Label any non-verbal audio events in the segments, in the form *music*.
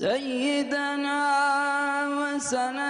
سيدنا وسندنا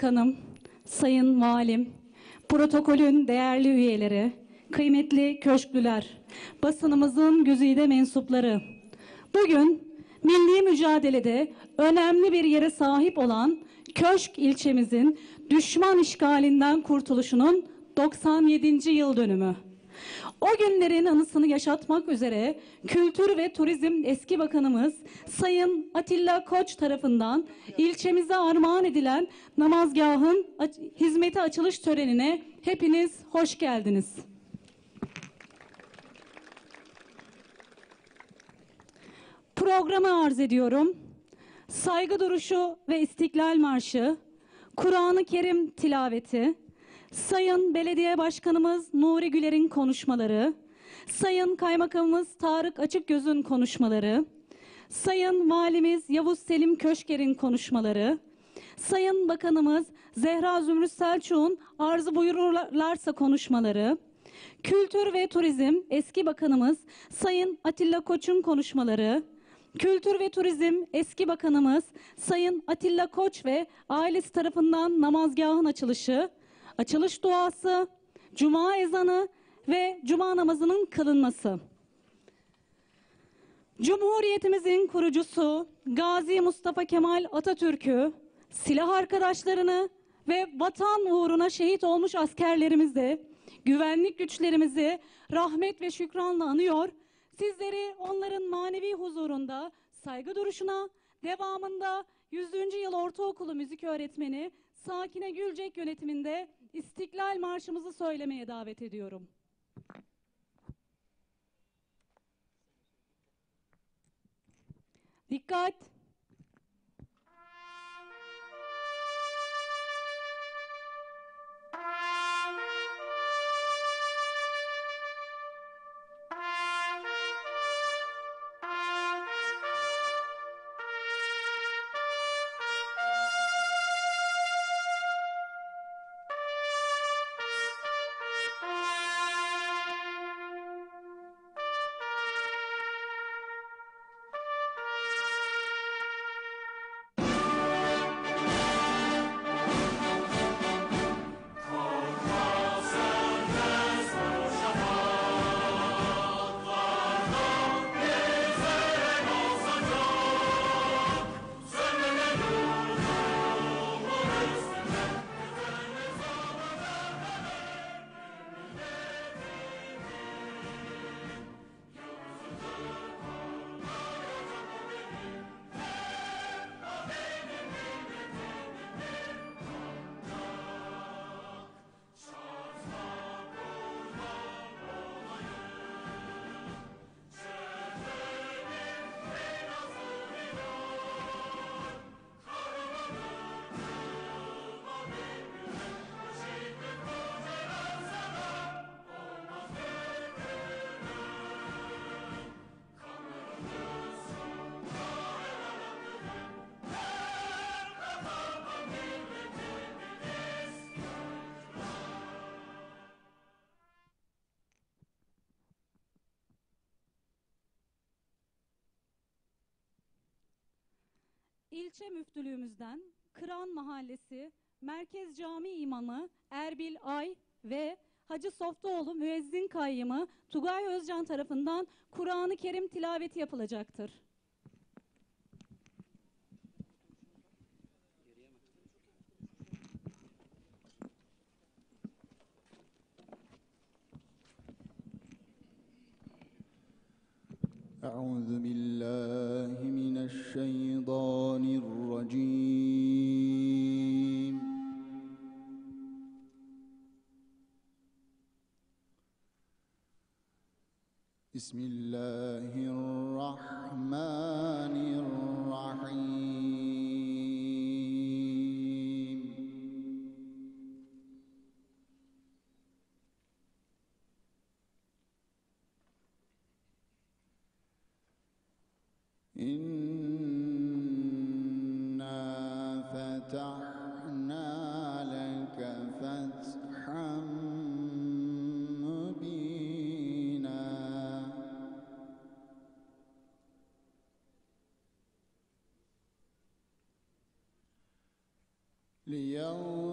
Bakanım, Sayın Valim, protokolün değerli üyeleri, kıymetli köşklüler, basınımızın güzide mensupları. Bugün milli mücadelede önemli bir yere sahip olan Köşk ilçemizin düşman işgalinden kurtuluşunun 97. yıl dönümü. O günlerin anısını yaşatmak üzere Kültür ve Turizm eski bakanımız Sayın Atilla Koç tarafından ilçemize armağan edilen namazgahın hizmete açılış törenine hepiniz hoş geldiniz. Programı arz ediyorum. Saygı duruşu ve İstiklal Marşı, Kur'an-ı Kerim tilaveti, Sayın Belediye Başkanımız Nuri Güler'in konuşmaları, Sayın Kaymakamımız Tarık Açıkgöz'ün konuşmaları, Sayın Valimiz Yavuz Selim Köşker'in konuşmaları, Sayın Bakanımız Zehra Zümrüt Selçuk'un arzı buyururlarsa konuşmaları, Kültür ve Turizm eski bakanımız Sayın Atilla Koç'un konuşmaları, Kültür ve Turizm eski bakanımız Sayın Atilla Koç ve ailesi tarafından namazgahın açılışı, açılış duası, cuma ezanı ve cuma namazının kılınması. Cumhuriyetimizin kurucusu Gazi Mustafa Kemal Atatürk'ü, silah arkadaşlarını ve vatan uğruna şehit olmuş askerlerimizi, güvenlik güçlerimizi rahmet ve şükranla anıyor. Sizleri onların manevi huzurunda saygı duruşuna, devamında 100. yıl ortaokulu müzik öğretmeni Sakine Gülcek yönetiminde İstiklal Marşımızı söylemeye davet ediyorum. Dikkat! İlçe müftülüğümüzden Kıran Mahallesi Merkez Cami İmamı Erbil Ay ve Hacı Softaoğlu Müezzin Kayyımı Tugay Özcan tarafından Kur'an-ı Kerim tilaveti yapılacaktır. لينظر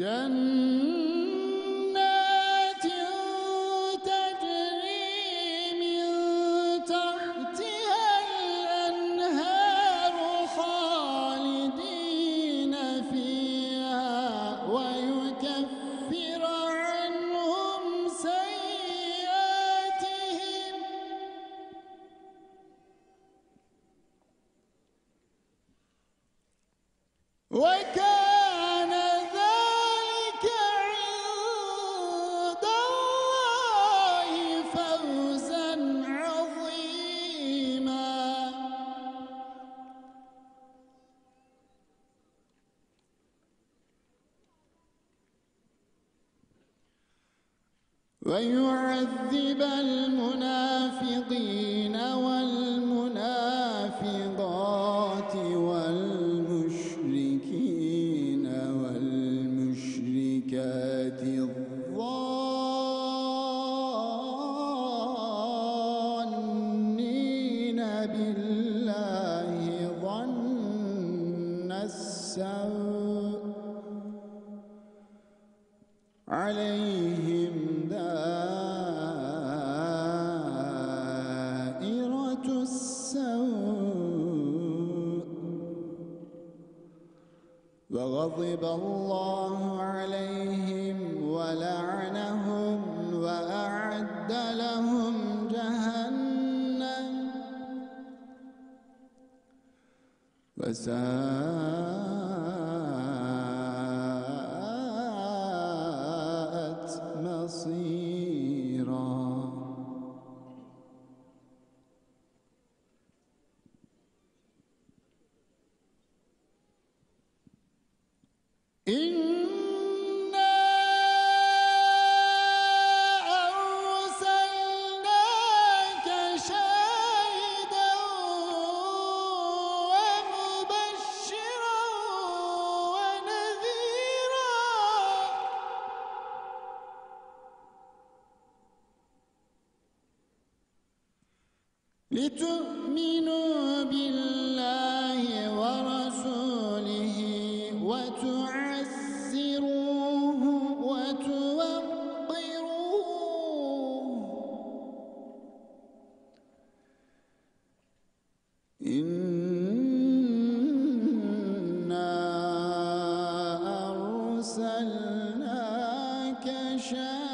جنة. وغضب الله إنا أرسلناك شاهدا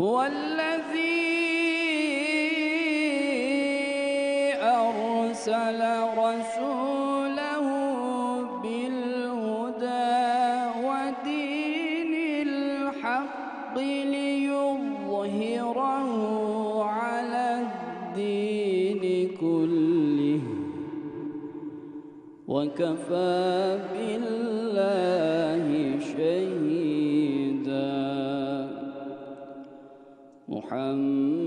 هو الذي أرسل رسوله بالهدى ودين الحق ليظهره على الدين كله. وكفى به محمد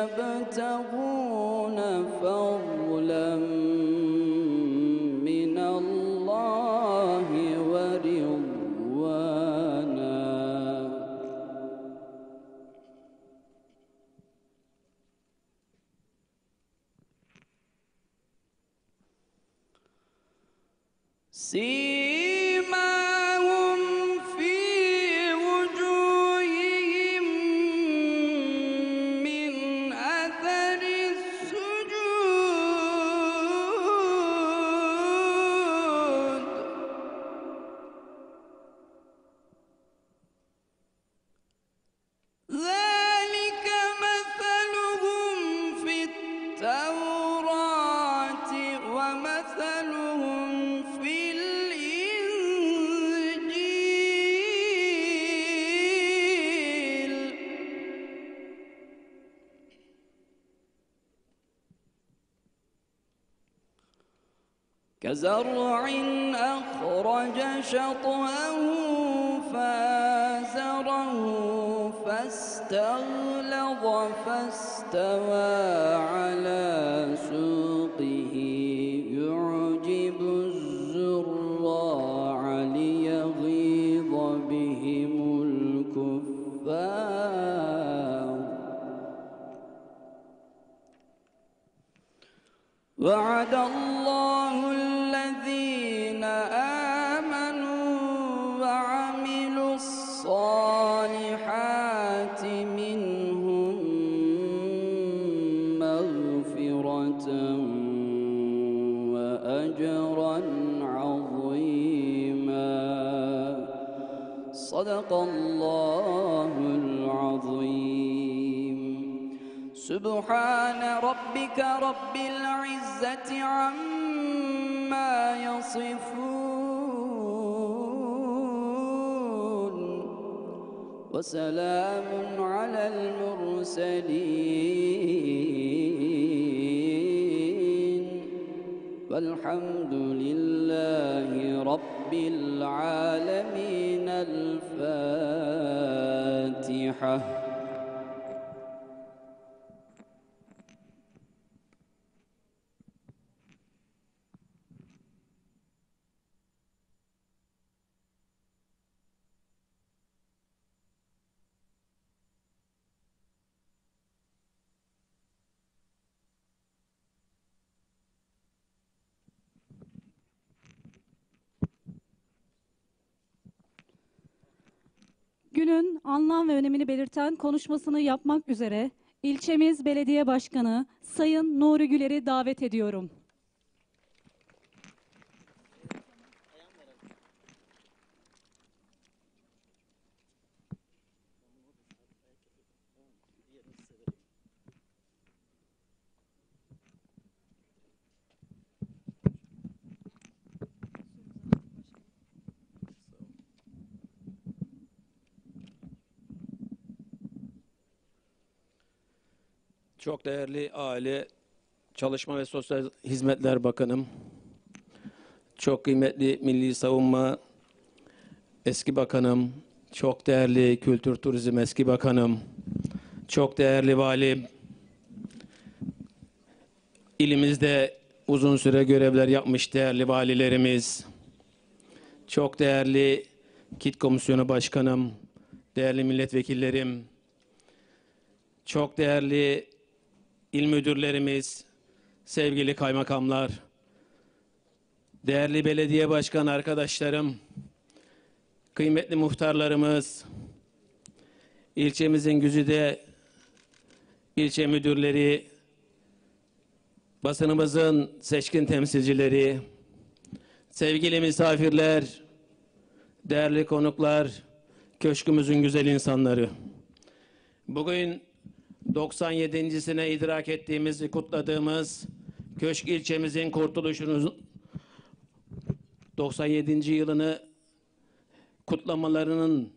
يبتغون فضلا Günün anlam ve önemini belirten konuşmasını yapmak üzere ilçemiz belediye başkanı Sayın Nuri Güler'i davet ediyorum. Çok değerli Aile Çalışma ve Sosyal Hizmetler Bakanım, çok kıymetli Milli Savunma Eski Bakanım, çok değerli Kültür Turizm Eski Bakanım, çok değerli Valim, ilimizde uzun süre görevler yapmış değerli valilerimiz, çok değerli KİT Komisyonu Başkanım, değerli milletvekillerim, çok değerli il müdürlerimiz, sevgili kaymakamlar, değerli belediye başkan arkadaşlarım, kıymetli muhtarlarımız, ilçemizin güzide ilçe müdürleri, basınımızın seçkin temsilcileri, sevgili misafirler, değerli konuklar, köşkümüzün güzel insanları. Bugün 97.sine idrak ettiğimiz kutladığımız Köşk ilçemizin kurtuluşunun 97. yılını kutlamalarının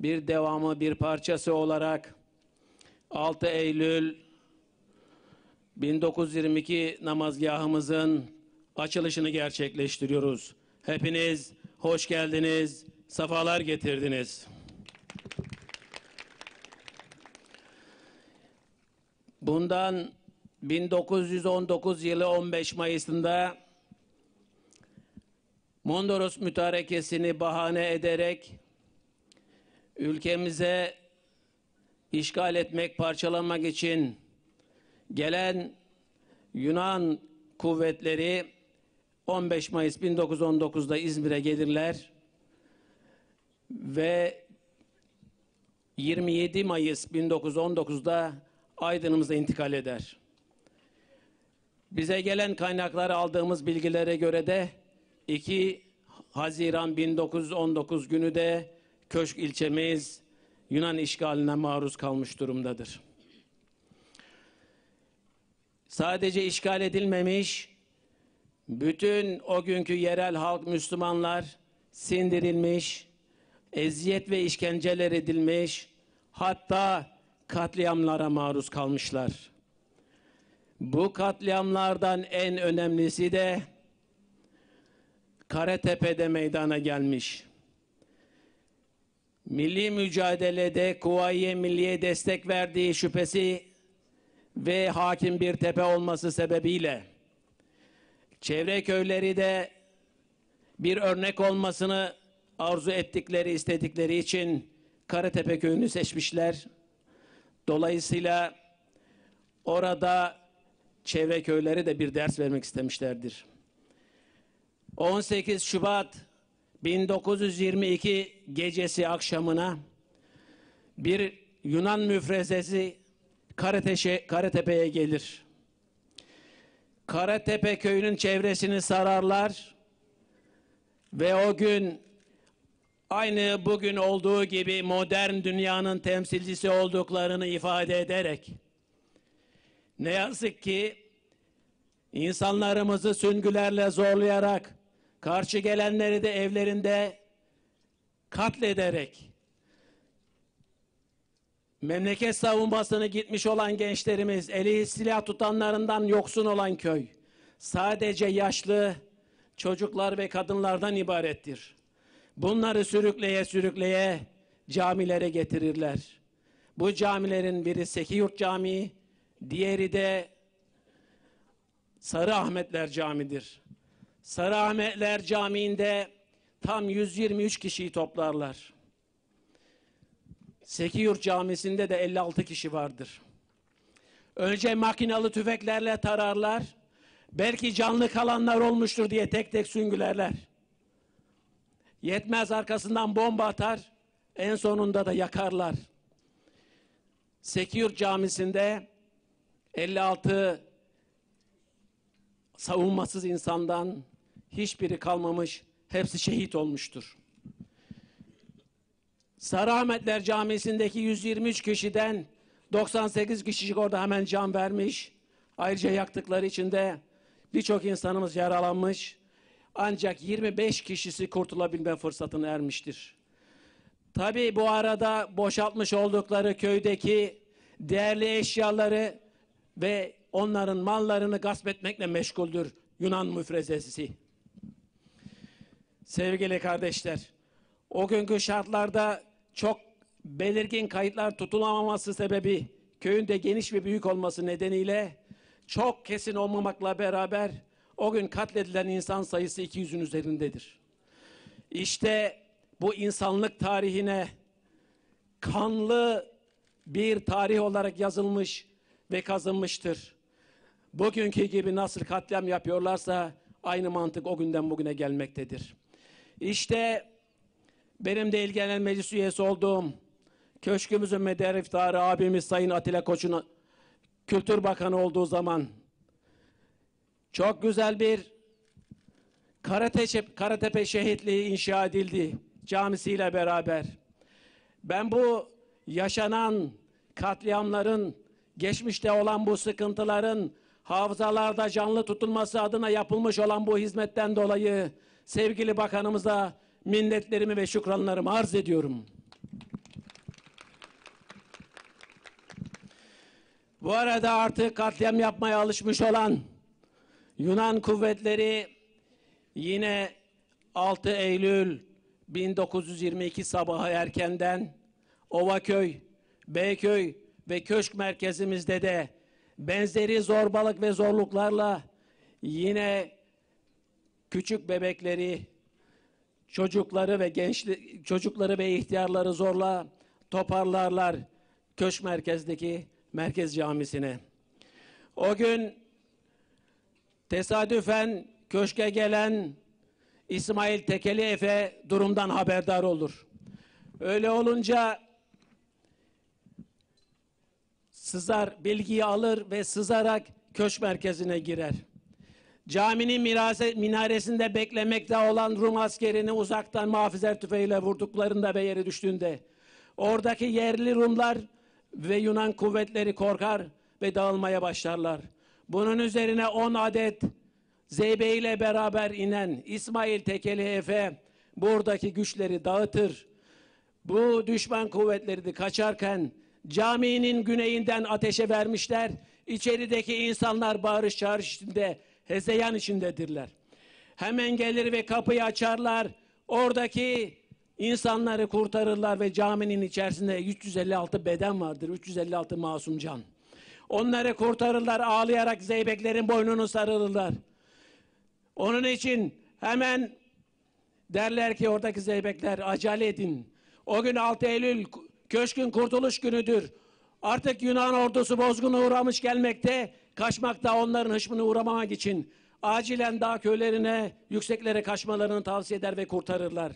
bir devamı, bir parçası olarak 6 Eylül 1922 namazgahımızın açılışını gerçekleştiriyoruz. Hepiniz hoş geldiniz, sefalar getirdiniz. Bundan 1919 yılı 15 Mayıs'ında Mondros mütarekesini bahane ederek ülkemize işgal etmek, parçalamak için gelen Yunan kuvvetleri 15 Mayıs 1919'da İzmir'e gelirler ve 27 Mayıs 1919'da Aydın'ımıza intikal eder. Bize gelen kaynakları aldığımız bilgilere göre de 2 Haziran 1919 günü de Köşk ilçemiz Yunan işgaline maruz kalmış durumdadır. Sadece işgal edilmemiş, bütün o günkü yerel halk Müslümanlar sindirilmiş, eziyet ve işkenceler edilmiş, hatta katliamlara maruz kalmışlar. Bu katliamlardan en önemlisi de Karatepe'de meydana gelmiş. Milli mücadelede Kuvayi Milliye destek verdiği şüphesi ve hakim bir tepe olması sebebiyle çevre köyleri de bir örnek olmasını arzu ettikleri, istedikleri için Karatepe köyünü seçmişler. Dolayısıyla orada çevre köyleri de bir ders vermek istemişlerdir. 18 Şubat 1922 gecesi akşamına bir Yunan müfrezesi Karatepe'ye gelir. Karatepe köyünün çevresini sararlar ve o gün aynı bugün olduğu gibi modern dünyanın temsilcisi olduklarını ifade ederek ne yazık ki insanlarımızı süngülerle zorlayarak karşı gelenleri de evlerinde katlederek memleket savunmasını gitmiş olan gençlerimiz, eli silah tutanlarından yoksun olan köy, sadece yaşlı çocuklar ve kadınlardan ibarettir. Bunları sürükleye sürükleye camilere getirirler. Bu camilerin biri Sekiyurt Camii, diğeri de Sarı Ahmetler Camii'dir. Sarı Ahmetler Camii'nde tam 123 kişiyi toplarlar. Sekiyurt Camisi'nde de 56 kişi vardır. Önce makinalı tüfeklerle tararlar. Belki canlı kalanlar olmuştur diye tek tek süngülerler. Yetmez arkasından bomba atar. En sonunda da yakarlar. Sekiyurt Camisi'nde 56 savunmasız insandan hiçbiri kalmamış. Hepsi şehit olmuştur. Sarahmetler Camisi'ndeki 123 kişiden 98 kişi orada hemen can vermiş. Ayrıca yaktıkları için de birçok insanımız yaralanmış. Ancak 25 kişisi kurtulabilme fırsatına ermiştir. Tabii bu arada boşaltmış oldukları köydeki değerli eşyaları ve onların mallarını gasp etmekle meşguldür Yunan müfrezesi. Sevgili kardeşler, o günkü şartlarda çok belirgin kayıtlar tutulamaması sebebi köyün de geniş ve büyük olması nedeniyle çok kesin olmamakla beraber o gün katledilen insan sayısı 200'ün üzerindedir. İşte bu insanlık tarihine kanlı bir tarih olarak yazılmış ve kazınmıştır. Bugünkü gibi nasıl katliam yapıyorlarsa aynı mantık o günden bugüne gelmektedir. İşte benim de İl Genel Meclis üyesi olduğum köşkümüzün medar iftiharı abimiz Sayın Atilla Koç'un Kültür Bakanı olduğu zaman çok güzel bir Karatepe, şehitliği inşa edildi camisiyle beraber. Ben bu yaşanan katliamların, geçmişte olan bu sıkıntıların hafızalarda canlı tutulması adına yapılmış olan bu hizmetten dolayı sevgili bakanımıza minnetlerimi ve şükranlarımı arz ediyorum. Bu arada artık katliam yapmaya alışmış olan Yunan kuvvetleri yine 6 Eylül 1922 sabahı erkenden Ovaköy, Beyköy ve köşk merkezimizde de benzeri zorbalık ve zorluklarla yine küçük bebekleri, çocukları ve gençli çocukları ve ihtiyarları zorla toparlarlar köşk merkezdeki merkez camisine. O gün tesadüfen köşke gelen İsmail Tekeli Efe durumdan haberdar olur. Öyle olunca sızar, bilgiyi alır ve sızarak köşk merkezine girer. Caminin mirase, minaresinde beklemekte olan Rum askerini uzaktan muhafizer tüfeğiyle vurduklarında ve yere düştüğünde oradaki yerli Rumlar ve Yunan kuvvetleri korkar ve dağılmaya başlarlar. Bunun üzerine 10 adet Zeybe ile beraber inen İsmail Tekeli Efe buradaki güçleri dağıtır. Bu düşman kuvvetleri de kaçarken caminin güneyinden ateşe vermişler. İçerideki insanlar bağırış çağırış içinde, hezeyan içindedirler. Hemen gelir ve kapıyı açarlar. Oradaki insanları kurtarırlar ve caminin içerisinde 356 beden vardır. 356 masum can. Onları kurtarırlar ağlayarak zeybeklerin boynunu sarılırlar. Onun için hemen derler ki oradaki zeybekler acele edin. O gün 6 Eylül köşkün kurtuluş günüdür. Artık Yunan ordusu bozguna uğramış gelmekte, kaçmakta onların hışmına uğramamak için acilen dağ köylerine, yükseklere kaçmalarını tavsiye eder ve kurtarırlar.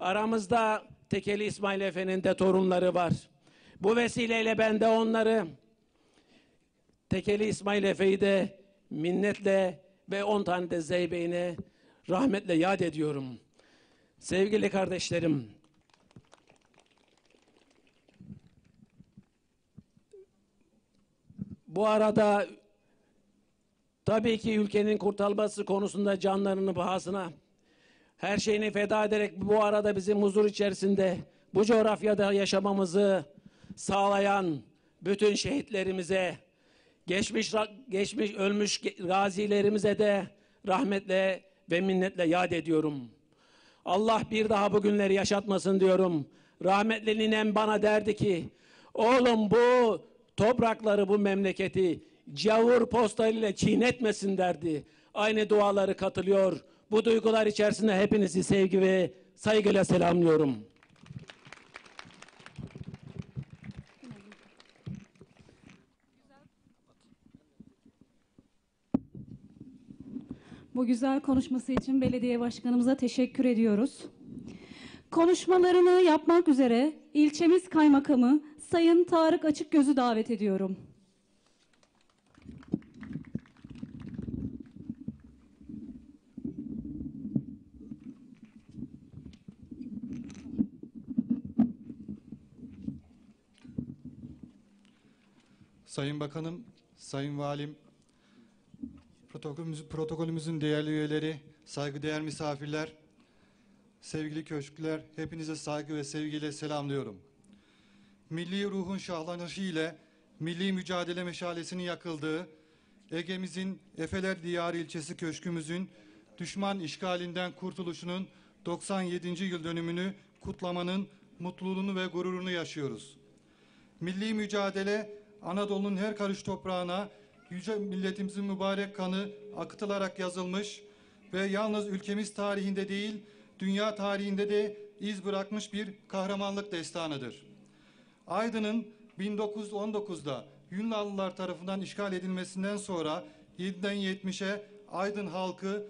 Aramızda Tekeli İsmail Efe'nin de torunları var. Bu vesileyle ben de onları Tekeli İsmail Efe'yi de minnetle ve 10 tane de Zeybe'ine rahmetle yad ediyorum. Sevgili kardeşlerim, bu arada tabii ki ülkenin kurtarılması konusunda canlarını pahasına her şeyini feda ederek bu arada bizim huzur içerisinde bu coğrafyada yaşamamızı sağlayan bütün şehitlerimize, geçmiş geçmiş ölmüş gazilerimize de rahmetle ve minnetle yad ediyorum. Allah bir daha bu günleri yaşatmasın diyorum. Rahmetli ninem bana derdi ki, oğlum bu toprakları, bu memleketi cavur postayla çiğnetmesin derdi. Aynı duaları katılıyor. Bu duygular içerisinde hepinizi sevgi ve saygıyla selamlıyorum. Bu güzel konuşması için belediye başkanımıza teşekkür ediyoruz. Konuşmalarını yapmak üzere ilçemiz kaymakamı Sayın Tarık Açıkgöz'ü davet ediyorum. Sayın Bakanım, Sayın Valim, protokolümüz, protokolümüzün değerli üyeleri, saygıdeğer misafirler, sevgili köşkler, hepinize saygı ve sevgiyle selamlıyorum. Milli ruhun şahlanışı ile milli mücadele meşalesinin yakıldığı, Ege'mizin Efeler Diyarı ilçesi köşkümüzün düşman işgalinden kurtuluşunun 97. yıl dönümünü kutlamanın mutluluğunu ve gururunu yaşıyoruz. Milli mücadele Anadolu'nun her karış toprağına yüce milletimizin mübarek kanı akıtılarak yazılmış ve yalnız ülkemiz tarihinde değil, dünya tarihinde de iz bırakmış bir kahramanlık destanıdır. Aydın'ın 1919'da Yunanlılar tarafından işgal edilmesinden sonra 7'den 70'e Aydın halkı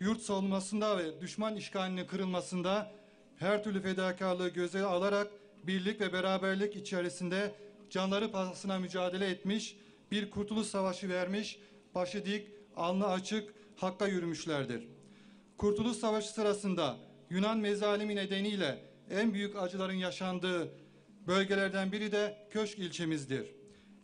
yurt savunmasında ve düşman işgalinin kırılmasında her türlü fedakarlığı göze alarak birlik ve beraberlik içerisinde canları pahasına mücadele etmiş, bir kurtuluş savaşı vermiş, başı dik, alnı açık, hakka yürümüşlerdir. Kurtuluş Savaşı sırasında Yunan mezalimi nedeniyle en büyük acıların yaşandığı bölgelerden biri de Köşk ilçemizdir.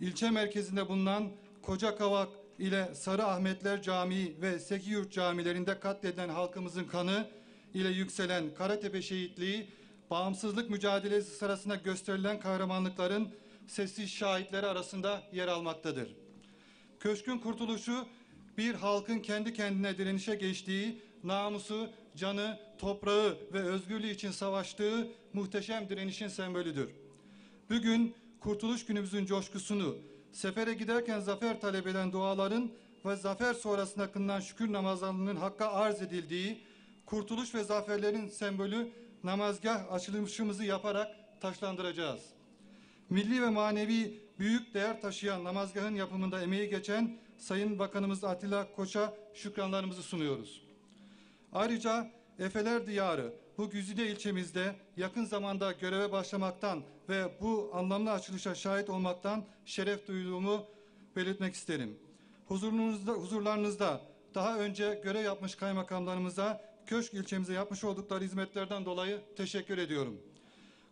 İlçe merkezinde bulunan Koca Kavak ile Sarı Ahmetler Camii ve Sekiyurt camilerinde katledilen halkımızın kanı ile yükselen Karatepe şehitliği, bağımsızlık mücadelesi sırasında gösterilen kahramanlıkların sessiz şahitleri arasında yer almaktadır. Köşkün kurtuluşu bir halkın kendi kendine direnişe geçtiği, namusu, canı, toprağı ve özgürlüğü için savaştığı muhteşem direnişin sembolüdür. Bugün Kurtuluş Günümüzün coşkusunu, sefere giderken zafer talep eden duaların ve zafer sonrasında kılınan şükür namazlarının hakka arz edildiği, kurtuluş ve zaferlerin sembolü namazgah açılışımızı yaparak taşlandıracağız milli ve manevi büyük değer taşıyan namazgahın yapımında emeği geçen Sayın Bakanımız Atilla Koç'a şükranlarımızı sunuyoruz. Ayrıca Efeler Diyarı bu güzide ilçemizde yakın zamanda göreve başlamaktan ve bu anlamlı açılışa şahit olmaktan şeref duyduğumu belirtmek isterim. Huzurunuzda, huzurlarınızda daha önce görev yapmış kaymakamlarımıza Köşk ilçemize yapmış oldukları hizmetlerden dolayı teşekkür ediyorum.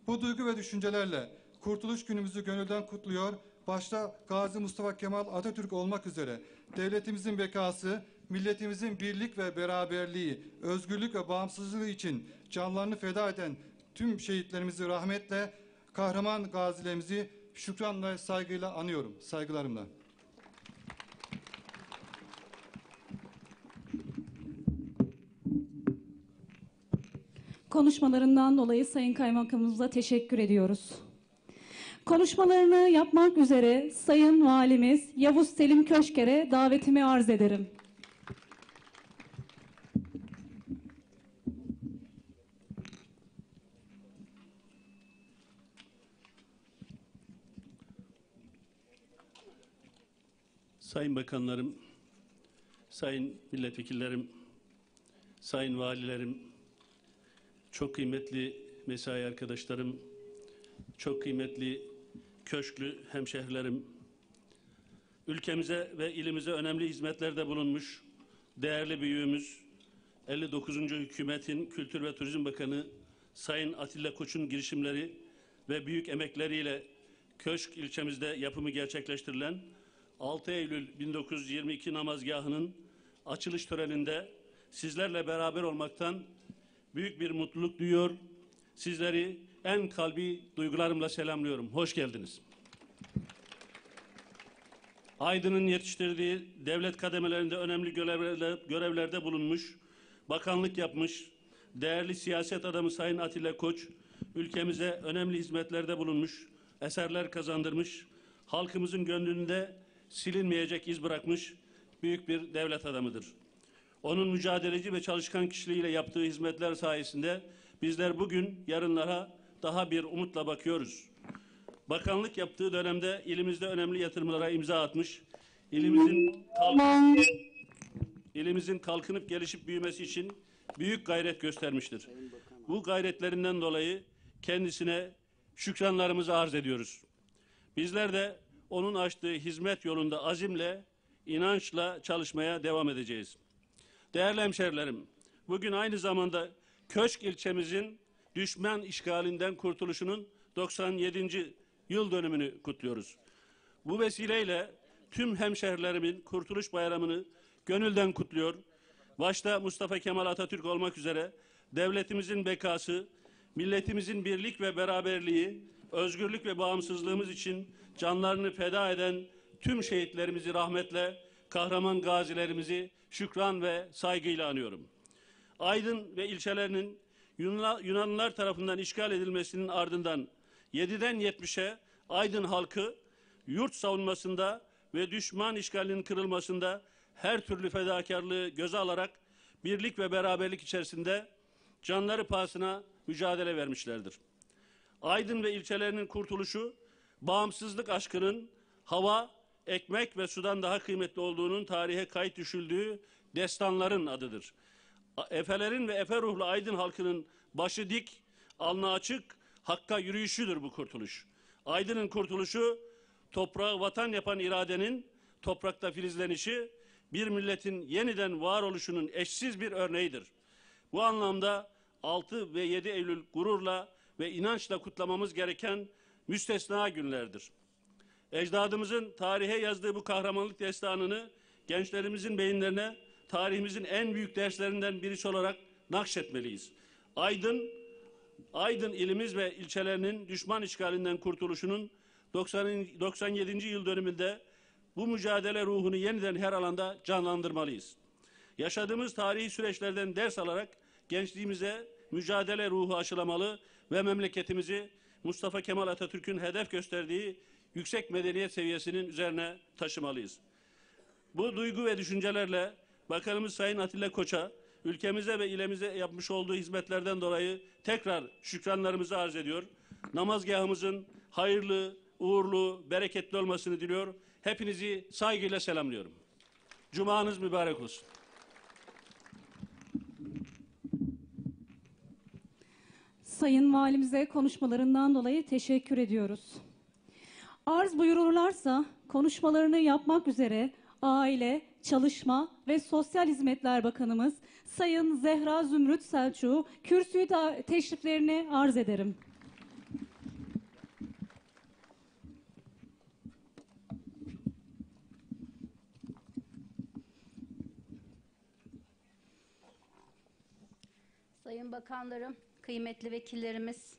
Bu duygu ve düşüncelerle Kurtuluş Günümüzü gönülden kutluyor. Başta Gazi Mustafa Kemal Atatürk olmak üzere devletimizin bekası, milletimizin birlik ve beraberliği, özgürlük ve bağımsızlığı için canlarını feda eden tüm şehitlerimizi rahmetle, kahraman gazilerimizi şükran ve saygıyla anıyorum. Saygılarımla. Konuşmalarından dolayı Sayın Kaymakamımıza teşekkür ediyoruz. Konuşmalarını yapmak üzere Sayın Valimiz Yavuz Selim Köşker'e davetimi arz ederim. Sayın Bakanlarım, Sayın Milletvekillerim, Sayın Valilerim, çok kıymetli mesai arkadaşlarım, çok kıymetli köşklü hemşehrilerim, ülkemize ve ilimize önemli hizmetlerde bulunmuş değerli büyüğümüz, 59. Hükümetin Kültür ve Turizm Bakanı Sayın Atilla Koç'un girişimleri ve büyük emekleriyle Köşk ilçemizde yapımı gerçekleştirilen 6 Eylül 1922 namazgahının açılış töreninde sizlerle beraber olmaktan büyük bir mutluluk duyuyor. Sizleri en kalbi duygularımla selamlıyorum. Hoş geldiniz. Aydın'ın yetiştirdiği devlet kademelerinde önemli görevlerde, görevlerde bulunmuş, bakanlık yapmış, değerli siyaset adamı Sayın Atilla Koç, ülkemize önemli hizmetlerde bulunmuş, eserler kazandırmış, halkımızın gönlünde silinmeyecek iz bırakmış büyük bir devlet adamıdır. Onun mücadeleci ve çalışkan kişiliğiyle yaptığı hizmetler sayesinde bizler bugün yarınlara daha bir umutla bakıyoruz. Bakanlık yaptığı dönemde ilimizde önemli yatırımlara imza atmış, ilimizin kalkınıp, ilimizin kalkınıp gelişip büyümesi için büyük gayret göstermiştir. Bu gayretlerinden dolayı kendisine şükranlarımızı arz ediyoruz. Bizler de onun açtığı hizmet yolunda azimle, inançla çalışmaya devam edeceğiz. Değerli hemşerilerim, bugün aynı zamanda Köşk ilçemizin düşman işgalinden kurtuluşunun 97. yıl dönümünü kutluyoruz. Bu vesileyle tüm hemşehrilerimin Kurtuluş Bayramı'nı gönülden kutluyor. Başta Mustafa Kemal Atatürk olmak üzere devletimizin bekası, milletimizin birlik ve beraberliği, özgürlük ve bağımsızlığımız için canlarını feda eden tüm şehitlerimizi rahmetle, kahraman gazilerimizi şükran ve saygıyla anıyorum. Aydın ve ilçelerinin Yunanlılar tarafından işgal edilmesinin ardından 7'den 70'e Aydın halkı yurt savunmasında ve düşman işgalinin kırılmasında her türlü fedakarlığı göze alarak birlik ve beraberlik içerisinde canları pahasına mücadele vermişlerdir. Aydın ve ilçelerinin kurtuluşu bağımsızlık aşkının hava, ekmek ve sudan daha kıymetli olduğunun tarihe kayıt düşüldüğü destanların adıdır. Efelerin ve Efe ruhlu Aydın halkının başı dik, alnı açık, hakka yürüyüşüdür bu kurtuluş. Aydın'ın kurtuluşu toprağı vatan yapan iradenin toprakta filizlenişi, bir milletin yeniden varoluşunun eşsiz bir örneğidir. Bu anlamda 6 ve 7 Eylül gururla ve inançla kutlamamız gereken müstesna günlerdir. Ecdadımızın tarihe yazdığı bu kahramanlık destanını gençlerimizin beyinlerine tarihimizin en büyük derslerinden birisi olarak nakşetmeliyiz. Aydın, Aydın ilimiz ve ilçelerinin düşman işgalinden kurtuluşunun 90, 97. yıl dönümünde bu mücadele ruhunu yeniden her alanda canlandırmalıyız. Yaşadığımız tarihi süreçlerden ders alarak gençliğimize mücadele ruhu aşılamalı ve memleketimizi Mustafa Kemal Atatürk'ün hedef gösterdiği yüksek medeniyet seviyesinin üzerine taşımalıyız. Bu duygu ve düşüncelerle Bakanımız Sayın Atilla Koç'a ülkemize ve ilemize yapmış olduğu hizmetlerden dolayı tekrar şükranlarımızı arz ediyor. Namazgahımızın hayırlı, uğurlu, bereketli olmasını diliyor. Hepinizi saygıyla selamlıyorum. Cumanız mübarek olsun. Sayın Valimize konuşmalarından dolayı teşekkür ediyoruz. Arz buyururlarsa konuşmalarını yapmak üzere Aile, Çalışma ve Sosyal Hizmetler Bakanımız Sayın Zehra Zümrüt Selçuk'u kürsüyü teşriflerini arz ederim. Sayın bakanlarım, kıymetli vekillerimiz,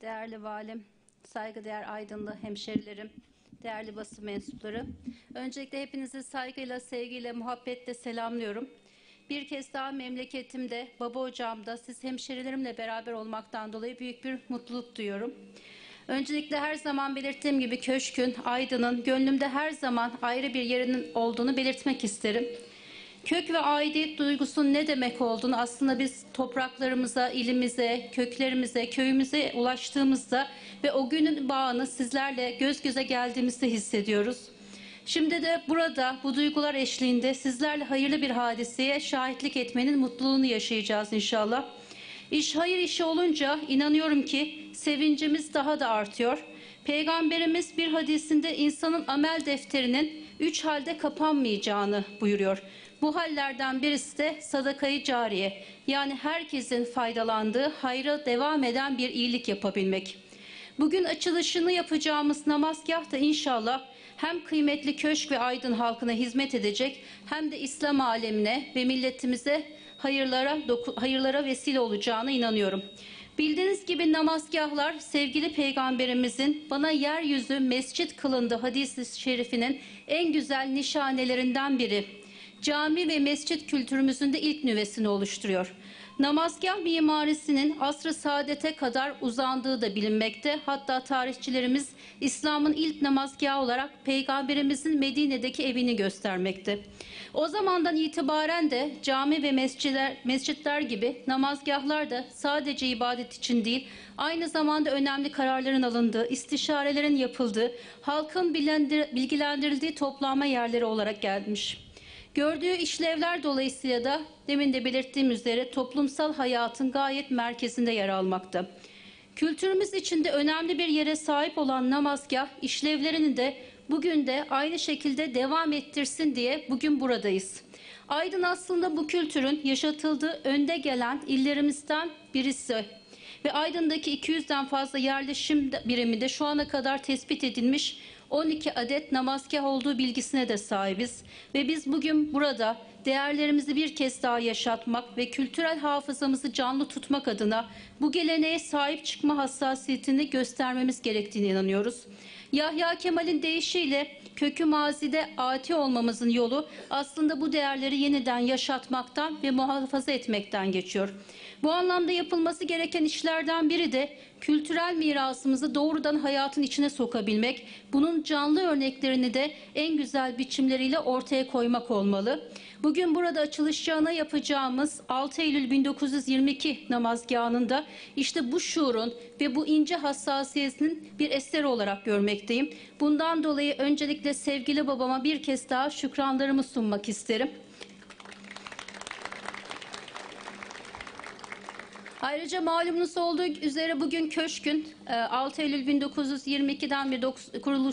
değerli valim, saygıdeğer Aydınlı hemşerilerim, değerli basın mensupları. Öncelikle hepinizi saygıyla, sevgiyle, muhabbetle selamlıyorum. Bir kez daha memleketimde, baba ocağımda siz hemşerilerimle beraber olmaktan dolayı büyük bir mutluluk duyuyorum. Öncelikle her zaman belirttiğim gibi köşkün, Aydın'ın gönlümde her zaman ayrı bir yerinin olduğunu belirtmek isterim. Kök ve aidiyet duygusunun ne demek olduğunu aslında biz topraklarımıza, ilimize, köklerimize, köyümüze ulaştığımızda ve o günün bağını sizlerle göz göze geldiğimizde hissediyoruz. Şimdi de burada bu duygular eşliğinde sizlerle hayırlı bir hadiseye şahitlik etmenin mutluluğunu yaşayacağız inşallah. İş hayır işi olunca inanıyorum ki sevincimiz daha da artıyor. Peygamberimiz bir hadisinde insanın amel defterinin üç halde kapanmayacağını buyuruyor. Bu hallerden birisi de sadakayı cariye yani herkesin faydalandığı hayra devam eden bir iyilik yapabilmek. Bugün açılışını yapacağımız namazgah da inşallah hem kıymetli köşk ve aydın halkına hizmet edecek hem de İslam alemine ve milletimize hayırlara, hayırlara vesile olacağına inanıyorum. Bildiğiniz gibi namazgahlar sevgili peygamberimizin bana yeryüzü mescit kılındı hadis-i şerifinin en güzel nişanelerinden biri. Cami ve mescit kültürümüzün de ilk nüvesini oluşturuyor. Namazgah mimarisinin asr-ı saadete kadar uzandığı da bilinmekte. Hatta tarihçilerimiz İslam'ın ilk namazgahı olarak Peygamberimizin Medine'deki evini göstermekte. O zamandan itibaren de cami ve mescitler, mescitler gibi namazgahlar da sadece ibadet için değil, aynı zamanda önemli kararların alındığı, istişarelerin yapıldığı, halkın bilgilendirildiği toplanma yerleri olarak gelmiş. Gördüğü işlevler dolayısıyla da demin de belirttiğim üzere toplumsal hayatın gayet merkezinde yer almakta. Kültürümüz içinde önemli bir yere sahip olan namazgah işlevlerini de bugün de aynı şekilde devam ettirsin diye bugün buradayız. Aydın aslında bu kültürün yaşatıldığı önde gelen illerimizden birisi ve Aydın'daki 200'den fazla yerleşim birimi de şu ana kadar tespit edilmiş 12 adet namazgah olduğu bilgisine de sahibiz. Ve biz bugün burada değerlerimizi bir kez daha yaşatmak ve kültürel hafızamızı canlı tutmak adına bu geleneğe sahip çıkma hassasiyetini göstermemiz gerektiğine inanıyoruz. Yahya Kemal'in deyişiyle kökü mazide ati olmamızın yolu aslında bu değerleri yeniden yaşatmaktan ve muhafaza etmekten geçiyor. Bu anlamda yapılması gereken işlerden biri de kültürel mirasımızı doğrudan hayatın içine sokabilmek, bunun canlı örneklerini de en güzel biçimleriyle ortaya koymak olmalı. Bugün burada açılışacağına yapacağımız 6 Eylül 1922 namazgahında işte bu şuurun ve bu ince hassasiyetin bir eseri olarak görmekteyim. Bundan dolayı öncelikle sevgili babama bir kez daha şükranlarımı sunmak isterim. Ayrıca malumunuz olduğu üzere bugün köşkün e, 6 Eylül 1922'den bir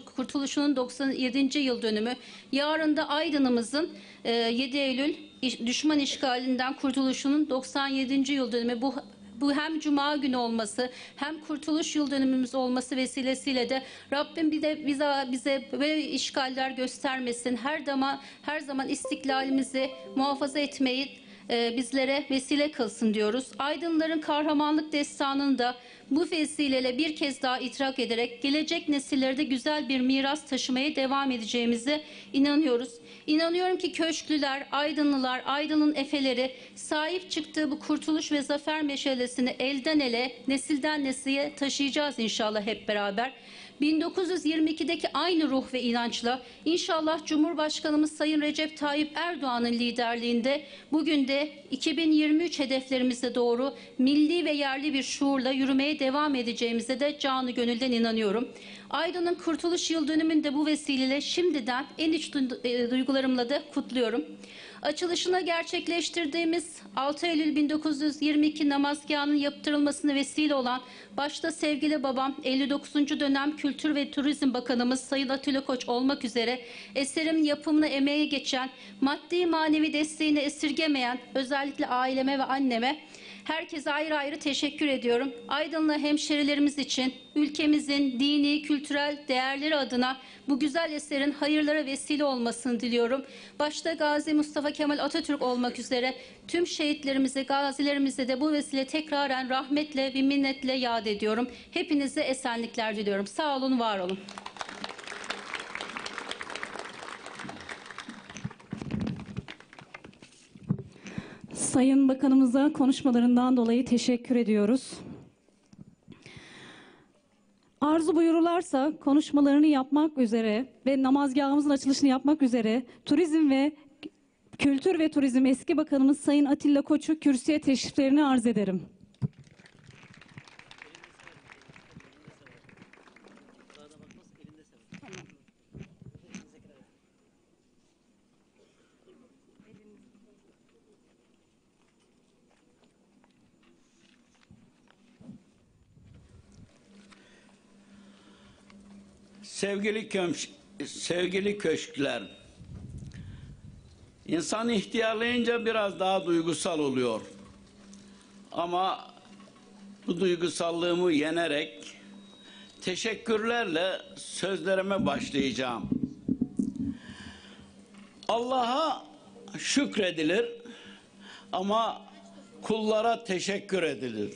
kurtuluşunun 97. yıl dönümü. Yarın da Aydın'ımızın e, 7 Eylül iş- düşman işgalinden kurtuluşunun 97. yıl dönümü. Bu bu hem cuma günü olması hem kurtuluş yıl dönümümüz olması vesilesiyle de Rabbim bir de bize bize böyle işgaller göstermesin. Her zaman her zaman istiklalimizi muhafaza etmeyi e, bizlere vesile kılsın diyoruz. Aydınların kahramanlık destanını da bu vesileyle bir kez daha idrak ederek gelecek nesillere de güzel bir miras taşımaya devam edeceğimize inanıyoruz. İnanıyorum ki köşklüler, aydınlılar, aydının efeleri sahip çıktığı bu kurtuluş ve zafer meşalesini elden ele, nesilden nesile taşıyacağız inşallah hep beraber. 1922'deki aynı ruh ve inançla inşallah Cumhurbaşkanımız Sayın Recep Tayyip Erdoğan'ın liderliğinde bugün de 2023 hedeflerimize doğru milli ve yerli bir şuurla yürümeye devam edeceğimize de canı gönülden inanıyorum. Aydın'ın kurtuluş yıl dönümünde bu vesileyle şimdiden en iç e, duygularımla da kutluyorum. Açılışına gerçekleştirdiğimiz 6 Eylül 1922 namazgahının yaptırılmasına vesile olan başta sevgili babam 59. dönem Kültür ve Turizm Bakanımız Sayın Atilla Koç olmak üzere eserin yapımına emeği geçen, maddi manevi desteğini esirgemeyen özellikle aileme ve anneme Herkese ayrı ayrı teşekkür ediyorum. Aydınlı hemşerilerimiz için ülkemizin dini, kültürel değerleri adına bu güzel eserin hayırlara vesile olmasını diliyorum. Başta Gazi Mustafa Kemal Atatürk olmak üzere tüm şehitlerimize, gazilerimize de bu vesile tekraren rahmetle ve minnetle yad ediyorum. Hepinize esenlikler diliyorum. Sağ olun, var olun. Sayın Bakanımıza konuşmalarından dolayı teşekkür ediyoruz. Arzu buyururlarsa konuşmalarını yapmak üzere ve namazgahımızın açılışını yapmak üzere Turizm ve Kültür ve Turizm eski bakanımız Sayın Atilla Koç'u kürsüye teşriflerini arz ederim. Sevgili kömş, sevgili köşkler. İnsan ihtiyarlayınca biraz daha duygusal oluyor. Ama bu duygusallığımı yenerek teşekkürlerle sözlerime başlayacağım. Allah'a şükredilir ama kullara teşekkür edilir.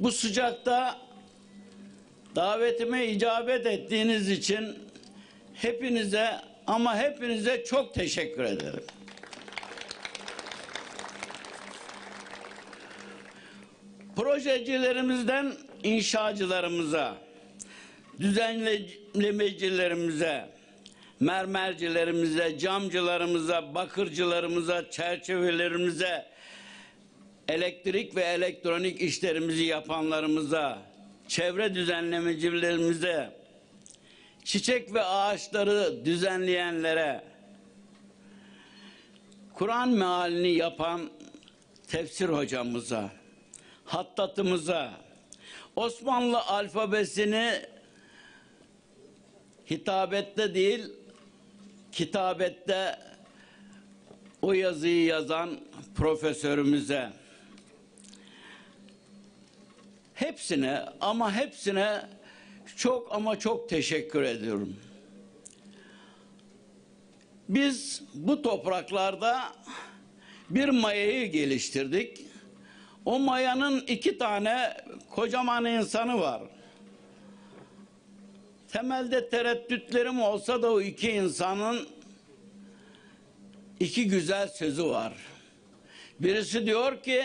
Bu sıcakta davetime icabet ettiğiniz için hepinize ama hepinize çok teşekkür ederim. Projecilerimizden inşacılarımıza, düzenlemecilerimize, mermercilerimize, camcılarımıza, bakırcılarımıza, çerçevelerimize, elektrik ve elektronik işlerimizi yapanlarımıza, çevre düzenlemecilerimize, çiçek ve ağaçları düzenleyenlere, Kur'an mealini yapan tefsir hocamıza, hattatımıza, Osmanlı alfabesini hitabette değil, kitabette o yazıyı yazan profesörümüze, hepsine ama hepsine çok ama çok teşekkür ediyorum. Biz bu topraklarda bir mayayı geliştirdik. O mayanın iki tane kocaman insanı var. Temelde tereddütlerim olsa da o iki insanın iki güzel sözü var. Birisi diyor ki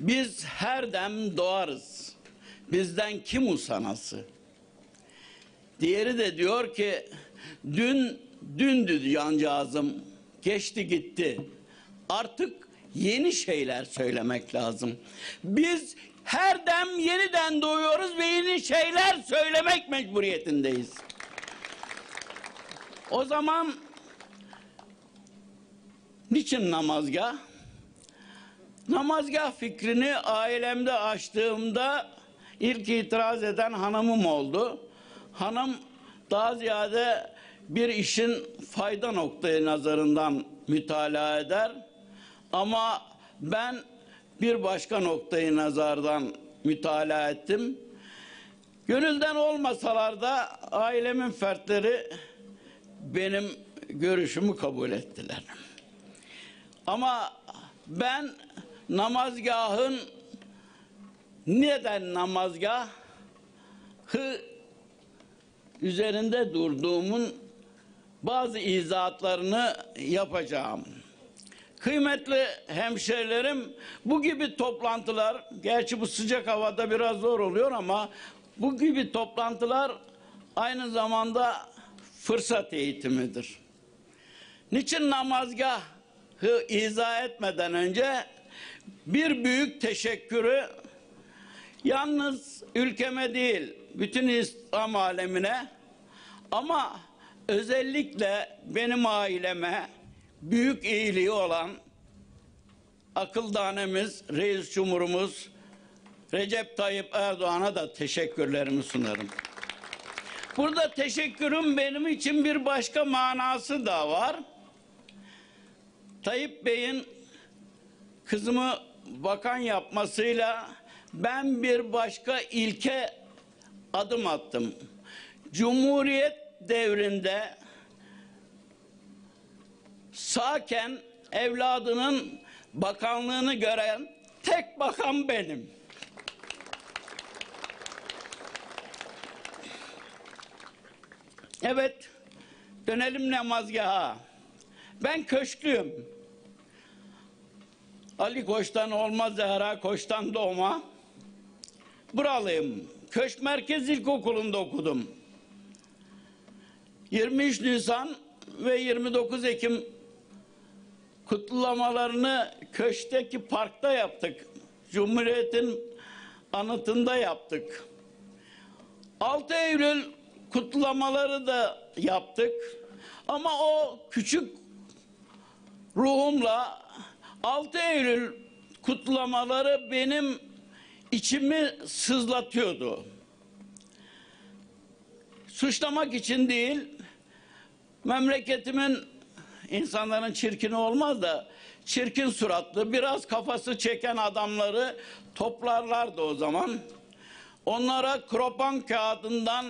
biz her dem doğarız. Bizden kim usanası? Diğeri de diyor ki dün dündü yancağızım geçti gitti. Artık yeni şeyler söylemek lazım. Biz her dem yeniden doğuyoruz ve yeni şeyler söylemek mecburiyetindeyiz. O zaman niçin namazgah? Namazgah fikrini ailemde açtığımda ilk itiraz eden hanımım oldu. Hanım daha ziyade bir işin fayda noktayı nazarından mütalaa eder. Ama ben bir başka noktayı nazardan mütalaa ettim. Gönülden olmasalar da ailemin fertleri benim görüşümü kabul ettiler. Ama ben namazgahın neden namazgah hı üzerinde durduğumun bazı izahatlarını yapacağım. Kıymetli hemşerilerim, bu gibi toplantılar, gerçi bu sıcak havada biraz zor oluyor ama bu gibi toplantılar aynı zamanda fırsat eğitimidir. Niçin namazgahı izah etmeden önce bir büyük teşekkürü yalnız ülkeme değil, bütün İslam alemine ama özellikle benim aileme büyük iyiliği olan akıldanemiz, reis cumhurumuz Recep Tayyip Erdoğan'a da teşekkürlerimi sunarım. Burada teşekkürüm benim için bir başka manası da var. Tayyip Bey'in kızımı bakan yapmasıyla ben bir başka ilke adım attım. Cumhuriyet devrinde sağken evladının bakanlığını gören tek bakan benim. Evet, dönelim namazgaha. Ben köşklüyüm. Ali Koç'tan olma, Zehra Koç'tan doğma. Buralıyım. Köşk Merkez İlkokulu'nda okudum. 23 Nisan ve 29 Ekim kutlamalarını köşkteki parkta yaptık. Cumhuriyet'in anıtında yaptık. 6 Eylül kutlamaları da yaptık. Ama o küçük ruhumla 6 Eylül kutlamaları benim içimi sızlatıyordu. Suçlamak için değil, memleketimin insanların çirkini olmaz da çirkin suratlı, biraz kafası çeken adamları toplarlardı o zaman. Onlara kropan kağıdından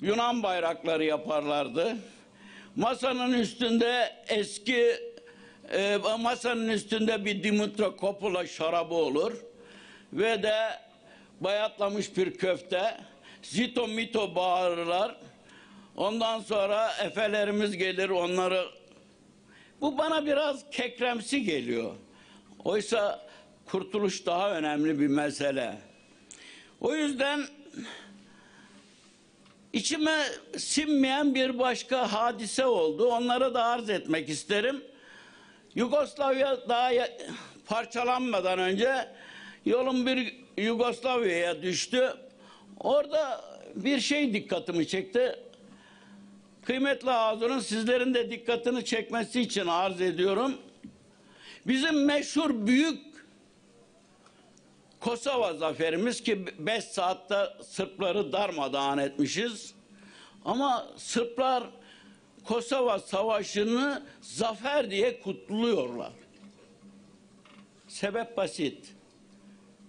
Yunan bayrakları yaparlardı. Masanın üstünde eski e, masanın üstünde bir Dimitra Kopula şarabı olur ve de bayatlamış bir köfte. Zito mito bağırırlar. Ondan sonra efelerimiz gelir onları. Bu bana biraz kekremsi geliyor. Oysa kurtuluş daha önemli bir mesele. O yüzden içime sinmeyen bir başka hadise oldu. Onları da arz etmek isterim. Yugoslavya daha parçalanmadan önce yolum bir Yugoslavya'ya düştü. Orada bir şey dikkatimi çekti. Kıymetli Hazır'ın sizlerin de dikkatini çekmesi için arz ediyorum. Bizim meşhur büyük Kosova zaferimiz ki 5 saatte Sırpları darmadağın etmişiz. Ama Sırplar Kosova Savaşı'nı zafer diye kutluyorlar. Sebep basit.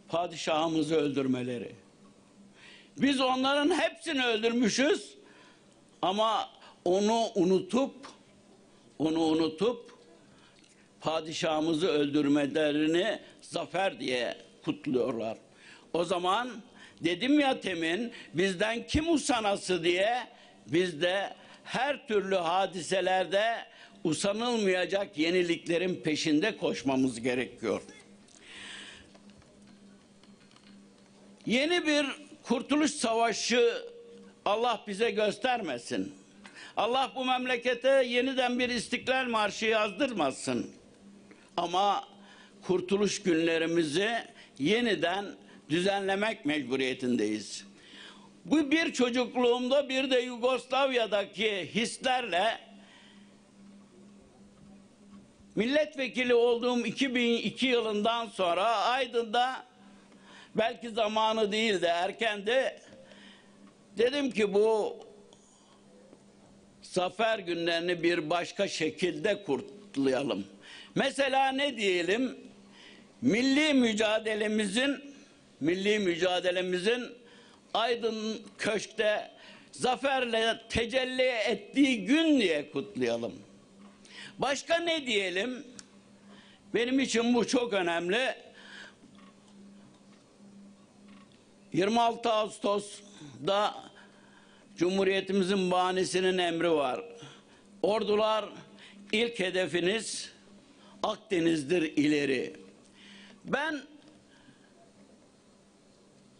Padişahımızı öldürmeleri. Biz onların hepsini öldürmüşüz ama onu unutup onu unutup padişahımızı öldürmelerini zafer diye kutluyorlar. O zaman dedim ya temin bizden kim usanası diye biz de her türlü hadiselerde usanılmayacak yeniliklerin peşinde koşmamız gerekiyor. Yeni bir kurtuluş savaşı Allah bize göstermesin. Allah bu memlekete yeniden bir istiklal marşı yazdırmasın. Ama kurtuluş günlerimizi yeniden düzenlemek mecburiyetindeyiz. Bu bir çocukluğumda bir de Yugoslavya'daki hislerle milletvekili olduğum 2002 yılından sonra Aydın'da belki zamanı değil de erkendi dedim ki bu zafer günlerini bir başka şekilde kutlayalım. Mesela ne diyelim? Milli mücadelemizin milli mücadelemizin Aydın Köşk'te zaferle tecelli ettiği gün diye kutlayalım. Başka ne diyelim? Benim için bu çok önemli. 26 Ağustos'da Cumhuriyetimizin bahanesinin emri var. Ordular ilk hedefiniz Akdeniz'dir ileri. Ben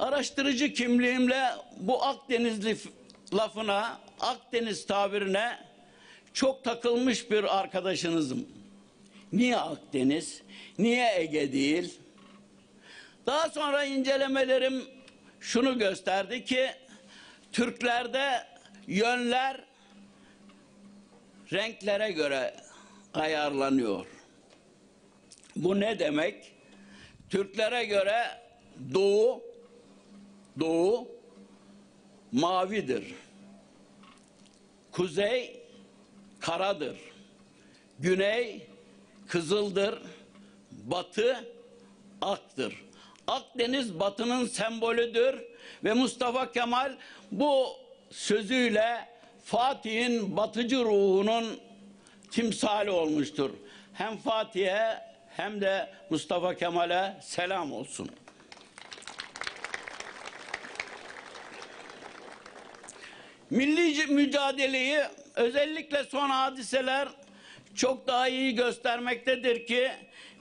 araştırıcı kimliğimle bu Akdenizli lafına, Akdeniz tabirine çok takılmış bir arkadaşınızım. Niye Akdeniz? Niye Ege değil? Daha sonra incelemelerim şunu gösterdi ki Türklerde yönler renklere göre ayarlanıyor. Bu ne demek? Türklere göre doğu doğu mavidir. Kuzey karadır. Güney kızıldır. Batı aktır. Akdeniz batının sembolüdür ve Mustafa Kemal bu sözüyle Fatih'in batıcı ruhunun timsali olmuştur. Hem Fatih'e hem de Mustafa Kemal'e selam olsun. Milli mücadeleyi özellikle son hadiseler çok daha iyi göstermektedir ki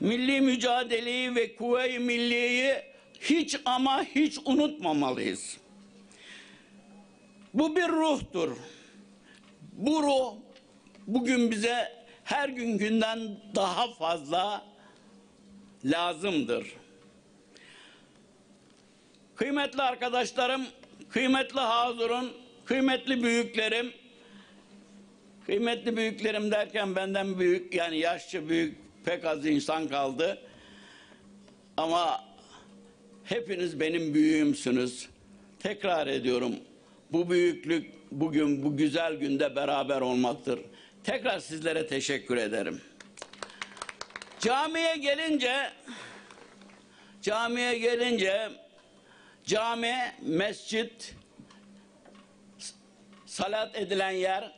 milli mücadeleyi ve kuvve-i milliyeyi hiç ama hiç unutmamalıyız. Bu bir ruhtur. Bu ruh bugün bize her gün günden daha fazla lazımdır. Kıymetli arkadaşlarım, kıymetli hazırın, kıymetli büyüklerim, kıymetli büyüklerim derken benden büyük yani yaşça büyük pek az insan kaldı. Ama hepiniz benim büyüğümsünüz. Tekrar ediyorum. Bu büyüklük bugün bu güzel günde beraber olmaktır. Tekrar sizlere teşekkür ederim. Camiye gelince camiye gelince cami, mescit, salat edilen yer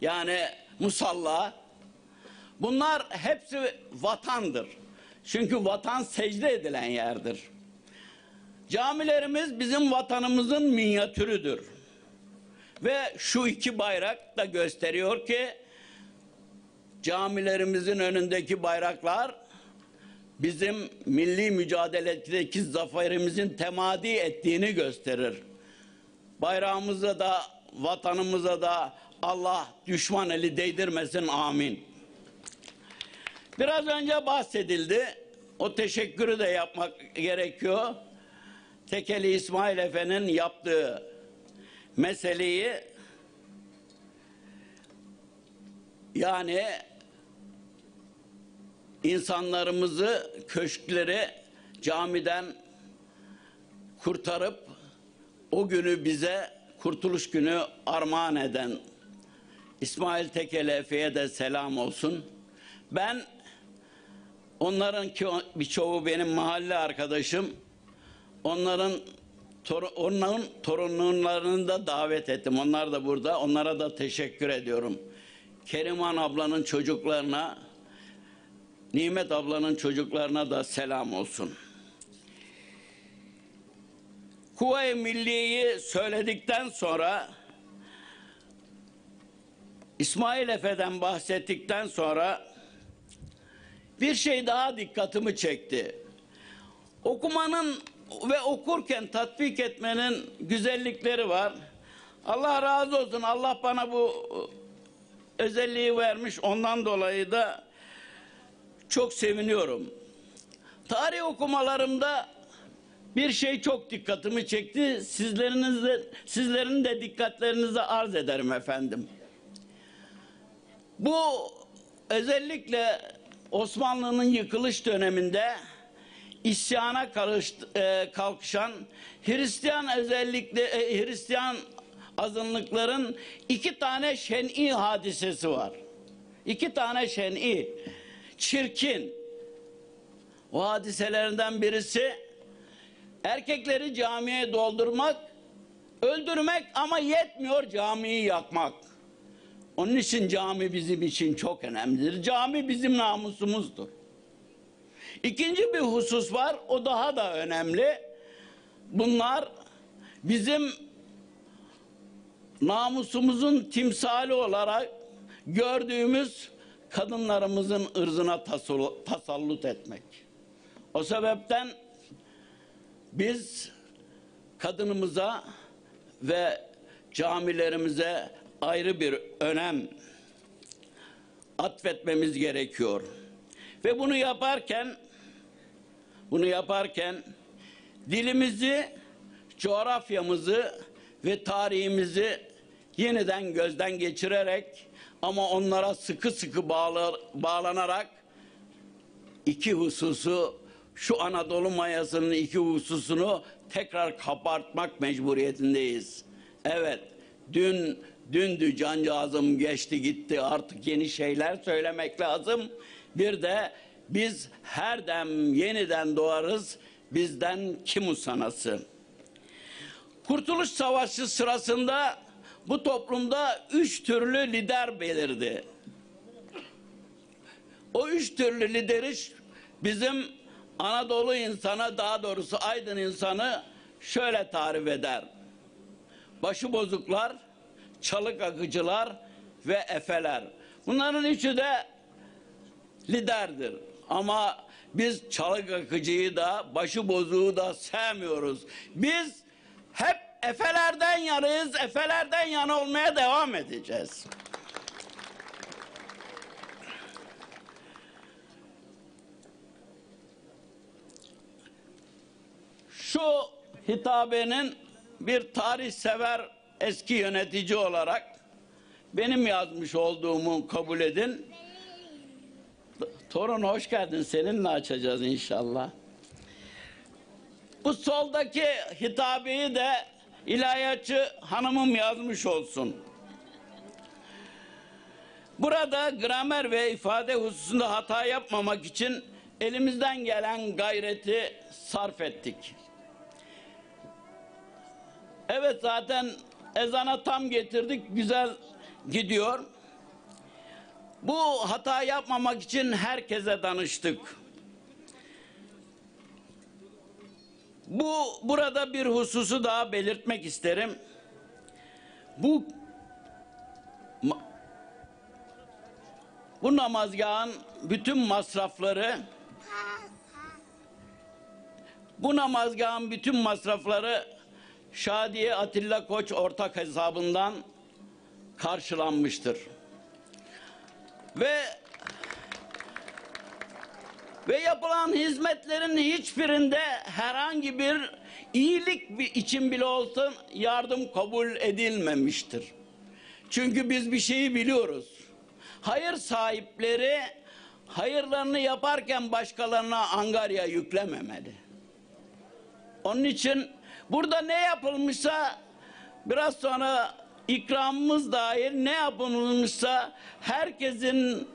yani musalla bunlar hepsi vatandır. Çünkü vatan secde edilen yerdir. Camilerimiz bizim vatanımızın minyatürüdür. Ve şu iki bayrak da gösteriyor ki camilerimizin önündeki bayraklar bizim milli mücadeledeki zaferimizin temadi ettiğini gösterir. Bayrağımıza da vatanımıza da Allah düşman eli değdirmesin amin. Biraz önce bahsedildi. O teşekkürü de yapmak gerekiyor. Tekeli İsmail Efe'nin yaptığı meseleyi yani insanlarımızı köşkleri camiden kurtarıp o günü bize kurtuluş günü armağan eden İsmail Tekeli Efe'ye de selam olsun. Ben onların ki birçoğu benim mahalle arkadaşım. Onların onların torunlarını da davet ettim. Onlar da burada. Onlara da teşekkür ediyorum. Keriman ablanın çocuklarına, Nimet ablanın çocuklarına da selam olsun. Kuvayi Milliye'yi söyledikten sonra İsmail Efe'den bahsettikten sonra bir şey daha dikkatimi çekti. Okumanın ve okurken tatbik etmenin güzellikleri var. Allah razı olsun. Allah bana bu özelliği vermiş. Ondan dolayı da çok seviniyorum. Tarih okumalarımda bir şey çok dikkatimi çekti. Sizlerin de, sizlerin de dikkatlerinize arz ederim efendim. Bu özellikle Osmanlı'nın yıkılış döneminde isyana karıştı, e, kalkışan Hristiyan özellikle e, Hristiyan azınlıkların iki tane şen'i hadisesi var. İki tane şen'i. Çirkin. O hadiselerinden birisi erkekleri camiye doldurmak, öldürmek ama yetmiyor camiyi yakmak. Onun için cami bizim için çok önemlidir. Cami bizim namusumuzdur. İkinci bir husus var, o daha da önemli. Bunlar bizim namusumuzun timsali olarak gördüğümüz kadınlarımızın ırzına tasallut etmek. O sebepten biz kadınımıza ve camilerimize ayrı bir önem atfetmemiz gerekiyor. Ve bunu yaparken bunu yaparken dilimizi, coğrafyamızı ve tarihimizi yeniden gözden geçirerek ama onlara sıkı sıkı bağlı, bağlanarak iki hususu şu Anadolu mayasının iki hususunu tekrar kapartmak mecburiyetindeyiz. Evet, dün dündü cancağızım geçti gitti artık yeni şeyler söylemek lazım. Bir de biz her dem yeniden doğarız bizden kim usanası. Kurtuluş Savaşı sırasında bu toplumda üç türlü lider belirdi. O üç türlü lideri bizim Anadolu insanı daha doğrusu Aydın insanı şöyle tarif eder. Başıbozuklar, çalık akıcılar ve efeler. Bunların üçü de liderdir. Ama biz çalık akıcıyı da başıbozuğu da sevmiyoruz. Biz hep efelerden yanayız, efelerden yana olmaya devam edeceğiz. Şu hitabenin bir tarih sever eski yönetici olarak benim yazmış olduğumu kabul edin. Torun hoş geldin. Seninle açacağız inşallah. Bu soldaki hitabeyi de ilahiyatçı hanımım yazmış olsun. Burada gramer ve ifade hususunda hata yapmamak için elimizden gelen gayreti sarf ettik. Evet zaten ezana tam getirdik, güzel gidiyor. Bu hata yapmamak için herkese danıştık. Bu burada bir hususu daha belirtmek isterim. Bu bu namazgahın bütün masrafları bu namazgahın bütün masrafları Şadiye Atilla Koç ortak hesabından karşılanmıştır. Ve ve yapılan hizmetlerin hiçbirinde herhangi bir iyilik için bile olsun yardım kabul edilmemiştir. Çünkü biz bir şeyi biliyoruz. Hayır sahipleri hayırlarını yaparken başkalarına angarya yüklememeli. Onun için burada ne yapılmışsa biraz sonra ikramımız dahil ne yapılmışsa herkesin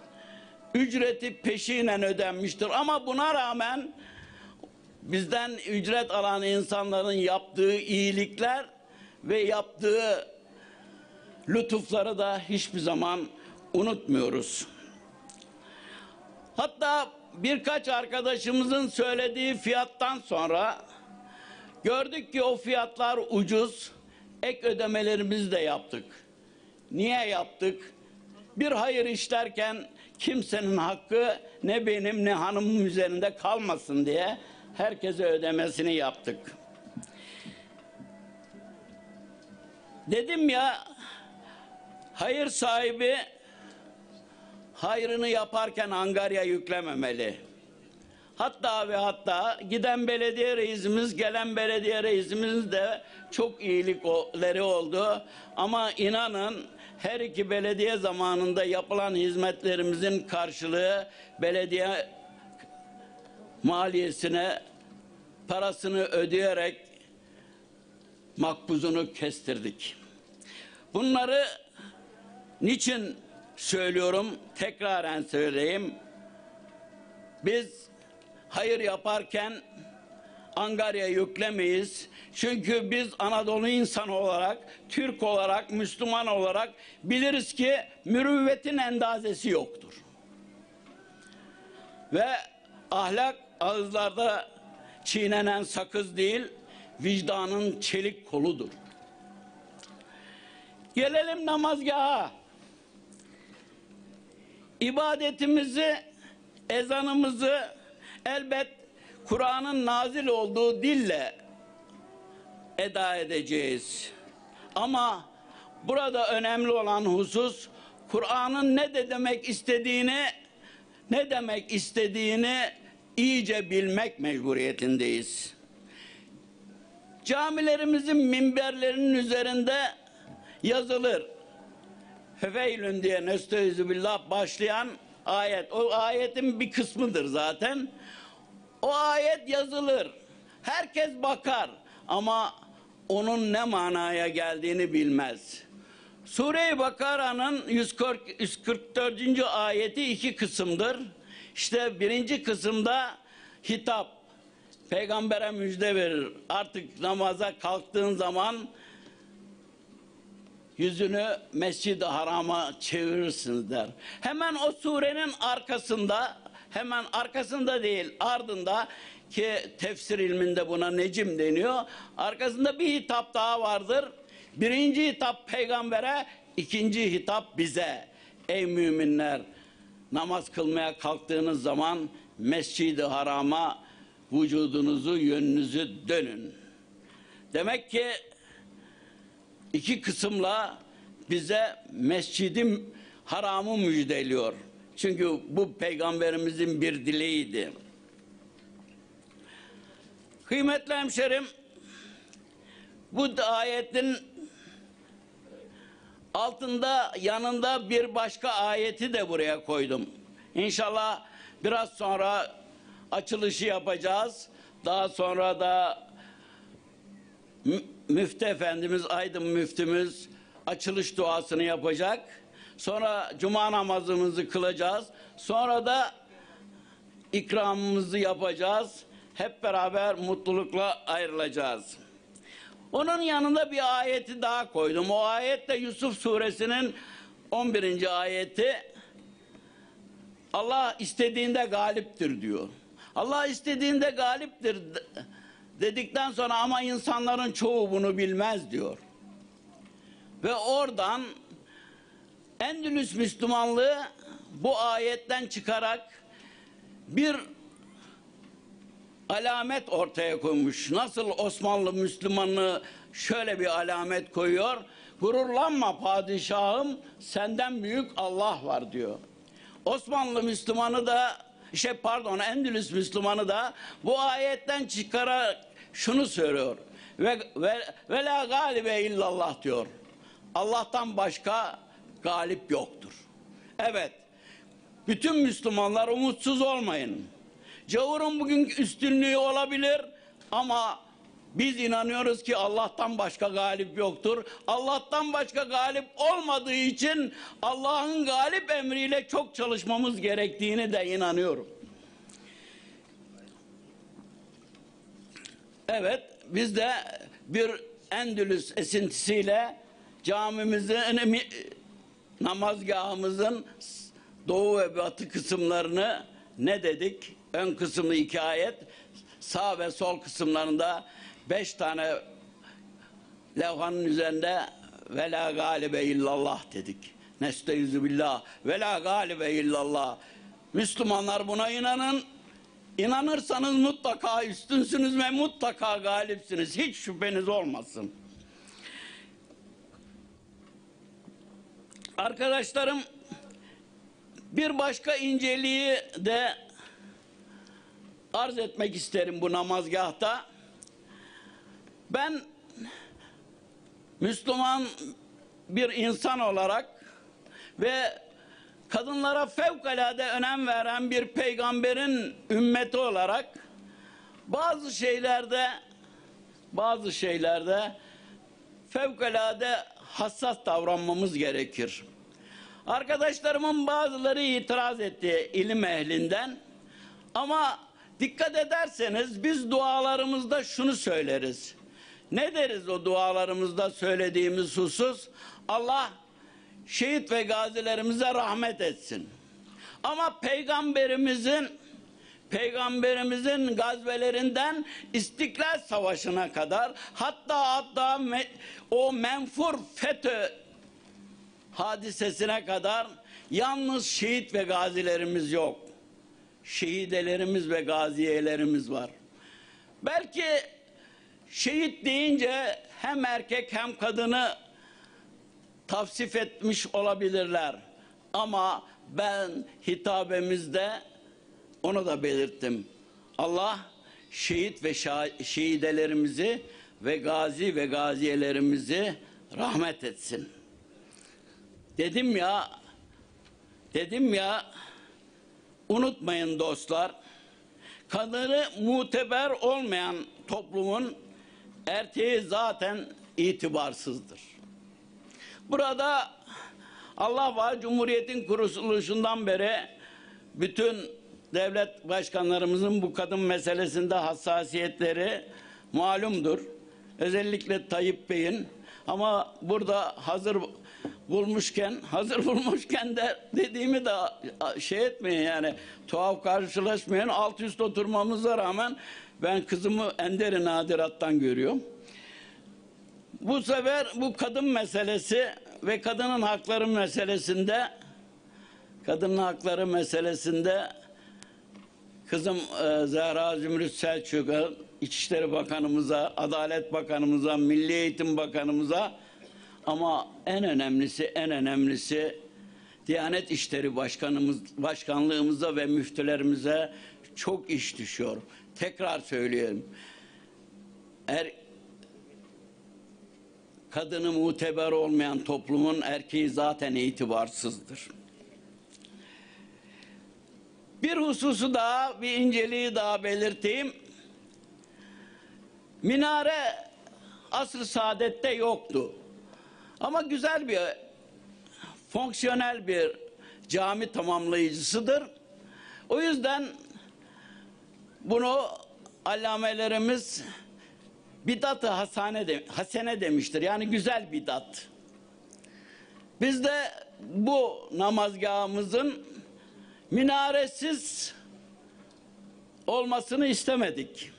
ücreti peşinen ödenmiştir. Ama buna rağmen bizden ücret alan insanların yaptığı iyilikler ve yaptığı lütufları da hiçbir zaman unutmuyoruz. Hatta birkaç arkadaşımızın söylediği fiyattan sonra gördük ki o fiyatlar ucuz. Ek ödemelerimizi de yaptık. Niye yaptık? Bir hayır işlerken kimsenin hakkı ne benim ne hanımım üzerinde kalmasın diye herkese ödemesini yaptık. Dedim ya hayır sahibi hayrını yaparken angarya yüklememeli. Hatta ve hatta giden belediye reisimiz, gelen belediye reisimiz de çok iyilikleri oldu. Ama inanın her iki belediye zamanında yapılan hizmetlerimizin karşılığı belediye maliyesine parasını ödeyerek makbuzunu kestirdik. Bunları niçin söylüyorum? Tekraren söyleyeyim. Biz hayır yaparken angarya yüklemeyiz. Çünkü biz Anadolu insanı olarak, Türk olarak, Müslüman olarak biliriz ki mürüvvetin endazesi yoktur. Ve ahlak ağızlarda çiğnenen sakız değil, vicdanın çelik koludur. Gelelim namazgaha. İbadetimizi, ezanımızı elbet Kur'an'ın nazil olduğu dille eda edeceğiz. Ama burada önemli olan husus Kur'an'ın ne de demek istediğini ne demek istediğini iyice bilmek mecburiyetindeyiz. Camilerimizin minberlerinin üzerinde yazılır. Hefeylün diye nestaizu billah başlayan ayet. O ayetin bir kısmıdır zaten. O ayet yazılır. Herkes bakar ama onun ne manaya geldiğini bilmez. Sure-i Bakara'nın 140 144. ayeti iki kısımdır. İşte birinci kısımda hitap. Peygambere müjde verir. Artık namaza kalktığın zaman yüzünü Mescid-i Haram'a çevirirsiniz der. Hemen o surenin arkasında, hemen arkasında değil ardında ki tefsir ilminde buna necim deniyor. Arkasında bir hitap daha vardır. Birinci hitap peygambere, ikinci hitap bize. Ey müminler namaz kılmaya kalktığınız zaman Mescid-i Haram'a vücudunuzu, yönünüzü dönün. Demek ki iki kısımla bize mescidim haramı müjdeliyor. Çünkü bu peygamberimizin bir dileğiydi. Kıymetli hemşerim, bu ayetin altında yanında bir başka ayeti de buraya koydum. İnşallah biraz sonra açılışı yapacağız. Daha sonra da Müftü Efendimiz, Aydın Müftümüz açılış duasını yapacak. Sonra cuma namazımızı kılacağız. Sonra da ikramımızı yapacağız. Hep beraber mutlulukla ayrılacağız. Onun yanında bir ayeti daha koydum. O ayet de Yusuf suresinin 11. ayeti. Allah istediğinde galiptir diyor. Allah istediğinde galiptir dedikten sonra ama insanların çoğu bunu bilmez diyor. Ve oradan Endülüs Müslümanlığı bu ayetten çıkarak bir alamet ortaya koymuş. Nasıl Osmanlı Müslümanlığı şöyle bir alamet koyuyor. Gururlanma padişahım senden büyük Allah var diyor. Osmanlı Müslümanı da şey pardon Endülüs Müslümanı da bu ayetten çıkarak şunu söylüyor. Ve ve, ve la galibe illallah diyor. Allah'tan başka galip yoktur. Evet. Bütün Müslümanlar umutsuz olmayın. Cavurun bugün üstünlüğü olabilir ama biz inanıyoruz ki Allah'tan başka galip yoktur. Allah'tan başka galip olmadığı için Allah'ın galip emriyle çok çalışmamız gerektiğini de inanıyorum. Evet, biz de bir Endülüs esintisiyle camimizi namazgahımızın doğu ve batı kısımlarını ne dedik? Ön kısmı iki ayet, sağ ve sol kısımlarında beş tane levhanın üzerinde ve la galibe illallah dedik. Nesteizu billah ve la galibe illallah. Müslümanlar buna inanın. İnanırsanız mutlaka üstünsünüz ve mutlaka galipsiniz. Hiç şüpheniz olmasın. Arkadaşlarım bir başka inceliği de arz etmek isterim bu namazgahta. Ben Müslüman bir insan olarak ve kadınlara fevkalade önem veren bir peygamberin ümmeti olarak bazı şeylerde bazı şeylerde fevkalade hassas davranmamız gerekir. Arkadaşlarımın bazıları itiraz etti ilim ehlinden ama dikkat ederseniz biz dualarımızda şunu söyleriz. Ne deriz o dualarımızda söylediğimiz husus? Allah şehit ve gazilerimize rahmet etsin. Ama peygamberimizin peygamberimizin gazvelerinden İstiklal Savaşı'na kadar hatta hatta o menfur FETÖ hadisesine kadar yalnız şehit ve gazilerimiz yok. Şehidelerimiz ve gaziyelerimiz var. Belki şehit deyince hem erkek hem kadını tavsif etmiş olabilirler. Ama ben hitabemizde onu da belirttim. Allah şehit ve şehidelerimizi ve gazi ve gaziyelerimizi rahmet etsin. Dedim ya, dedim ya, unutmayın dostlar, kadını muteber olmayan toplumun erkeği zaten itibarsızdır. Burada Allah var Cumhuriyet'in kuruluşundan beri bütün devlet başkanlarımızın bu kadın meselesinde hassasiyetleri malumdur. Özellikle Tayyip Bey'in ama burada hazır bulmuşken *laughs* hazır bulmuşken de dediğimi de şey etmeyin yani tuhaf karşılaşmayın alt üst oturmamıza rağmen ben kızımı Ender-i Nadirat'tan görüyorum. Bu sefer bu kadın meselesi ve kadının hakları meselesinde kadının hakları meselesinde kızım e, Zehra Zümrüt Selçuk'a İçişleri Bakanımıza, Adalet Bakanımıza, Milli Eğitim Bakanımıza ama en önemlisi en önemlisi Diyanet İşleri Başkanımız başkanlığımıza ve müftülerimize çok iş düşüyor. Tekrar söylüyorum. Er, kadını muteber olmayan toplumun erkeği zaten itibarsızdır. Bir hususu daha, bir inceliği daha belirteyim. Minare asr-ı saadette yoktu. Ama güzel bir, fonksiyonel bir cami tamamlayıcısıdır. O yüzden bunu allamelerimiz bidat-ı hasane de, hasene demiştir. Yani güzel bidat. Biz de bu namazgahımızın minaresiz olmasını istemedik.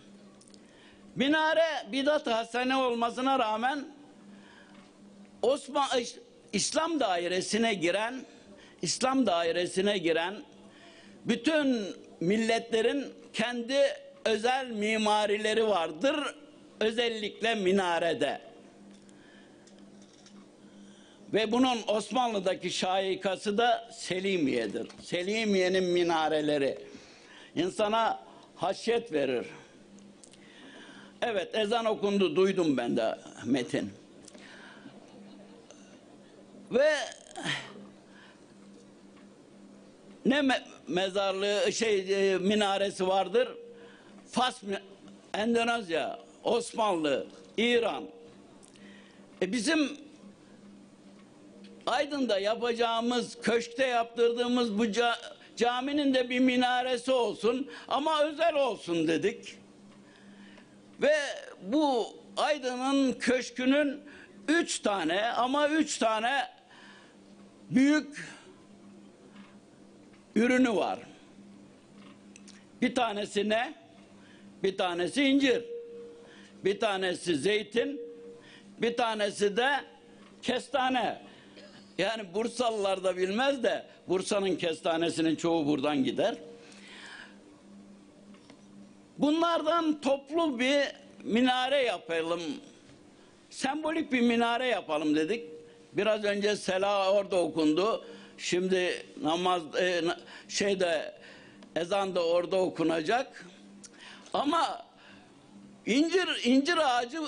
Minare bidat-ı hasene olmasına rağmen Osman İslam dairesine giren İslam dairesine giren bütün milletlerin kendi özel mimarileri vardır. Özellikle minarede. Ve bunun Osmanlı'daki şaikası da Selimiye'dir. Selimiye'nin minareleri insana haşyet verir. Evet ezan okundu duydum ben de Metin. Ve ne me mezarlığı şey e, minaresi vardır? Fas, Endonezya, Osmanlı, İran. E bizim Aydın'da yapacağımız, köşkte yaptırdığımız bu ca caminin de bir minaresi olsun ama özel olsun dedik. Ve bu Aydın'ın köşkünün üç tane ama üç tane büyük ürünü var. Bir tanesi ne? Bir tanesi incir. Bir tanesi zeytin. Bir tanesi de kestane. Yani Bursalılar da bilmez de Bursa'nın kestanesinin çoğu buradan gider. Bunlardan toplu bir minare yapalım. Sembolik bir minare yapalım dedik. Biraz önce Sela orada okundu. Şimdi namaz e, şeyde ezan da orada okunacak. Ama incir incir ağacı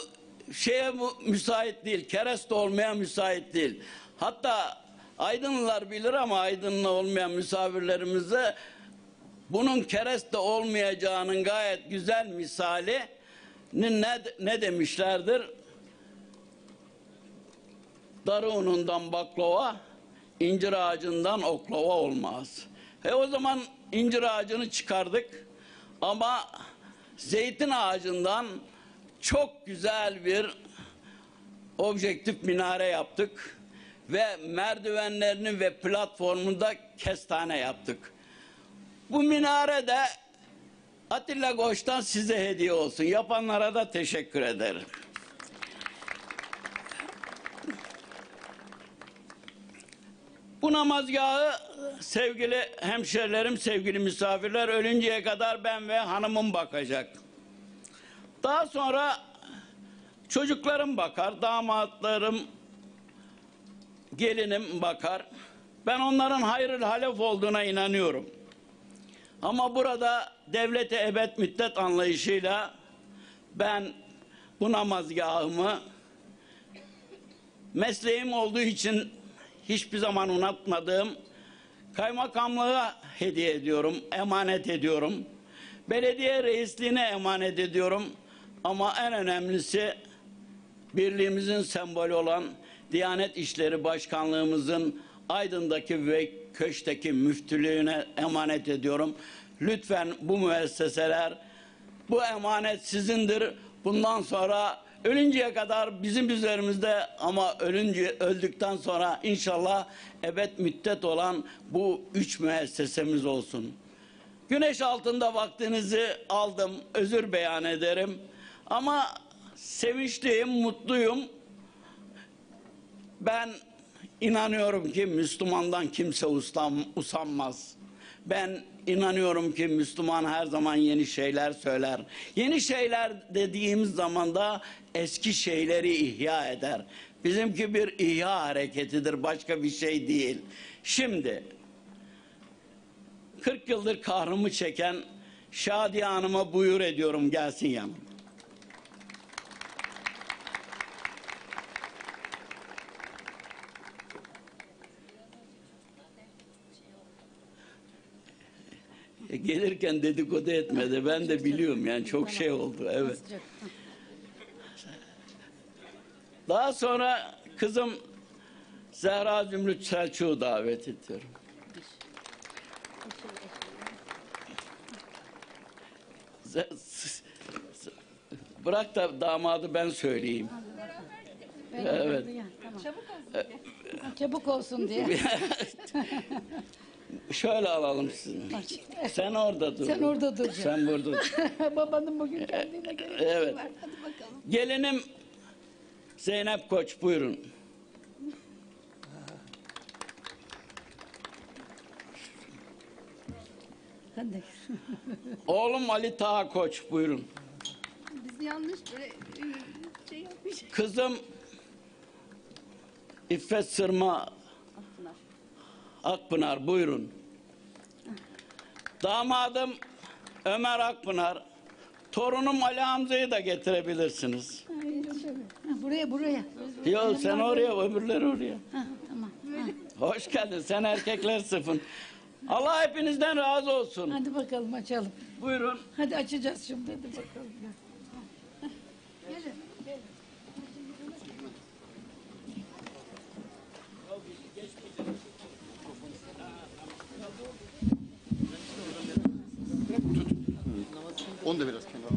şeye müsait değil. Kereste olmaya müsait değil. Hatta Aydınlılar bilir ama Aydınlı olmayan misafirlerimize bunun kereste olmayacağının gayet güzel misali ne, ne demişlerdir? Darı unundan baklava, incir ağacından oklava olmaz. E o zaman incir ağacını çıkardık ama zeytin ağacından çok güzel bir objektif minare yaptık ve merdivenlerini ve platformunu da kestane yaptık. Bu minare de Atilla Goş'tan size hediye olsun. Yapanlara da teşekkür ederim. Bu namazgahı sevgili hemşerilerim, sevgili misafirler ölünceye kadar ben ve hanımım bakacak. Daha sonra çocuklarım bakar, damatlarım, gelinim bakar. Ben onların hayırlı halef olduğuna inanıyorum. Ama burada devlete ebed müddet anlayışıyla ben bu namazgahımı mesleğim olduğu için hiçbir zaman unutmadığım kaymakamlığa hediye ediyorum, emanet ediyorum. Belediye reisliğine emanet ediyorum. Ama en önemlisi birliğimizin sembolü olan Diyanet İşleri Başkanlığımızın Aydın'daki ve Köş'teki müftülüğüne emanet ediyorum. Lütfen bu müesseseler bu emanet sizindir. Bundan sonra ölünceye kadar bizim üzerimizde ama ölünce öldükten sonra inşallah ebed müddet olan bu üç müessesemiz olsun. Güneş altında vaktinizi aldım. Özür beyan ederim. Ama sevinçliyim, mutluyum. Ben inanıyorum ki Müslümandan kimse usanmaz. Ben inanıyorum ki Müslüman her zaman yeni şeyler söyler. Yeni şeyler dediğimiz zaman da eski şeyleri ihya eder. Bizimki bir ihya hareketidir, başka bir şey değil. Şimdi 40 yıldır kahrımı çeken Şadiye Hanım'a buyur ediyorum gelsin yanıma. Gelirken dedikodu etmedi. Ben de biliyorum yani çok şey oldu. Evet. Daha sonra kızım Zehra Zümrüt Selçuk'u davet ediyorum. Bırak da damadı ben söyleyeyim. Evet. Çabuk olsun diye. *laughs* Şöyle alalım sizi. Sen orada dur. Sen orada dur. Sen burada dur. *laughs* Babanın bugün kendine göre işi Evet. var. Hadi bakalım. Gelinim Zeynep Koç buyurun. Hadi. Oğlum Ali Taha Koç buyurun. Biz yanlış böyle şey yapmış. Kızım İffet Sırma Akpınar buyurun. Damadım Ömer Akpınar. Torunum Ali Hamza'yı da getirebilirsiniz. Buraya buraya. Yok sen oraya öbürleri oraya. Ha, tamam. Hoş geldin sen erkekler sınıfın. Allah hepinizden razı olsun. Hadi bakalım açalım. Buyurun. Hadi açacağız şimdi. Hadi bakalım. Onu da biraz kenara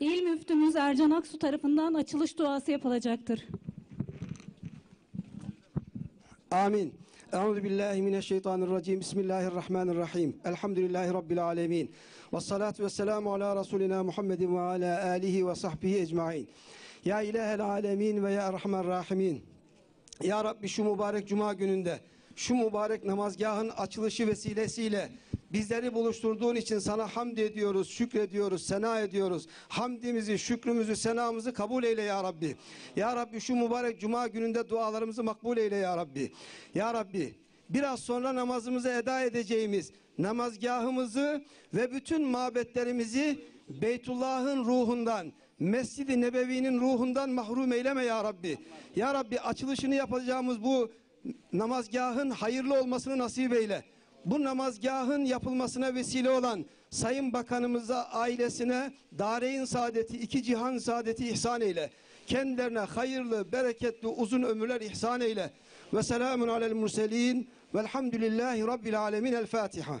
İl Müftümüz Ercan Aksu tarafından açılış duası yapılacaktır. Amin. Euzu billahi mineşşeytanirracim. Bismillahirrahmanirrahim. Elhamdülillahi rabbil alamin. Ves salatu vesselamu ala rasulina Muhammedin ve ala alihi ve sahbihi ecmaîn. Ya ilahel alemin ve ya erhamer rahimin. Ya Rabbi şu mübarek cuma gününde şu mübarek namazgahın açılışı vesilesiyle bizleri buluşturduğun için sana hamd ediyoruz, şükrediyoruz, sena ediyoruz. Hamdimizi, şükrümüzü, senamızı kabul eyle ya Rabbi. Ya Rabbi şu mübarek cuma gününde dualarımızı makbul eyle ya Rabbi. Ya Rabbi biraz sonra namazımızı eda edeceğimiz namazgahımızı ve bütün mabetlerimizi Beytullah'ın ruhundan, Mescid-i Nebevi'nin ruhundan mahrum eyleme ya Rabbi. Ya Rabbi açılışını yapacağımız bu namazgahın hayırlı olmasını nasip eyle. Bu namazgahın yapılmasına vesile olan Sayın Bakanımıza, ailesine dareyn saadeti, iki cihan saadeti ihsan eyle. Kendilerine hayırlı, bereketli, uzun ömürler ihsan eyle. Ve selamun alel murselin velhamdülillahi rabbil alemin. El Fatiha.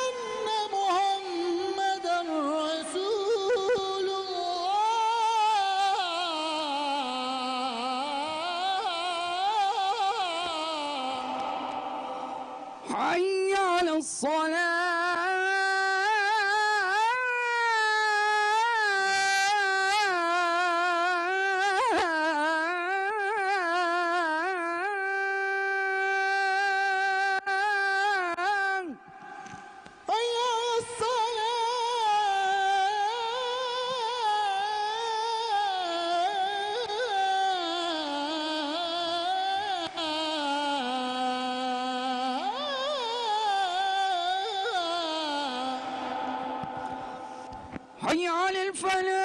funny.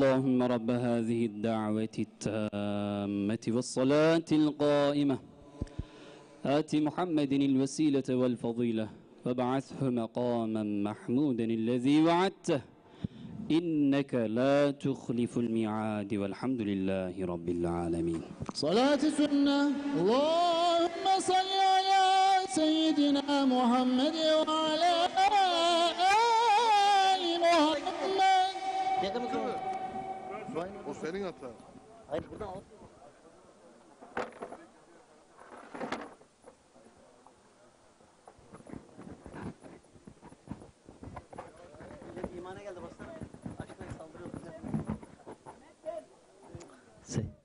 اللهم رب هذه الدعوة التامة والصلاة القائمة. آت محمد الوسيلة والفضيلة وابعثه مقاما محمودا الذي وعدته. إنك لا تخلف الميعاد والحمد لله رب العالمين. صلاة سنة اللهم صل على سيدنا محمد وعلى آل محمد. O senin hatan. İmana geldi baksana. Açlıktan saldırıyor bize.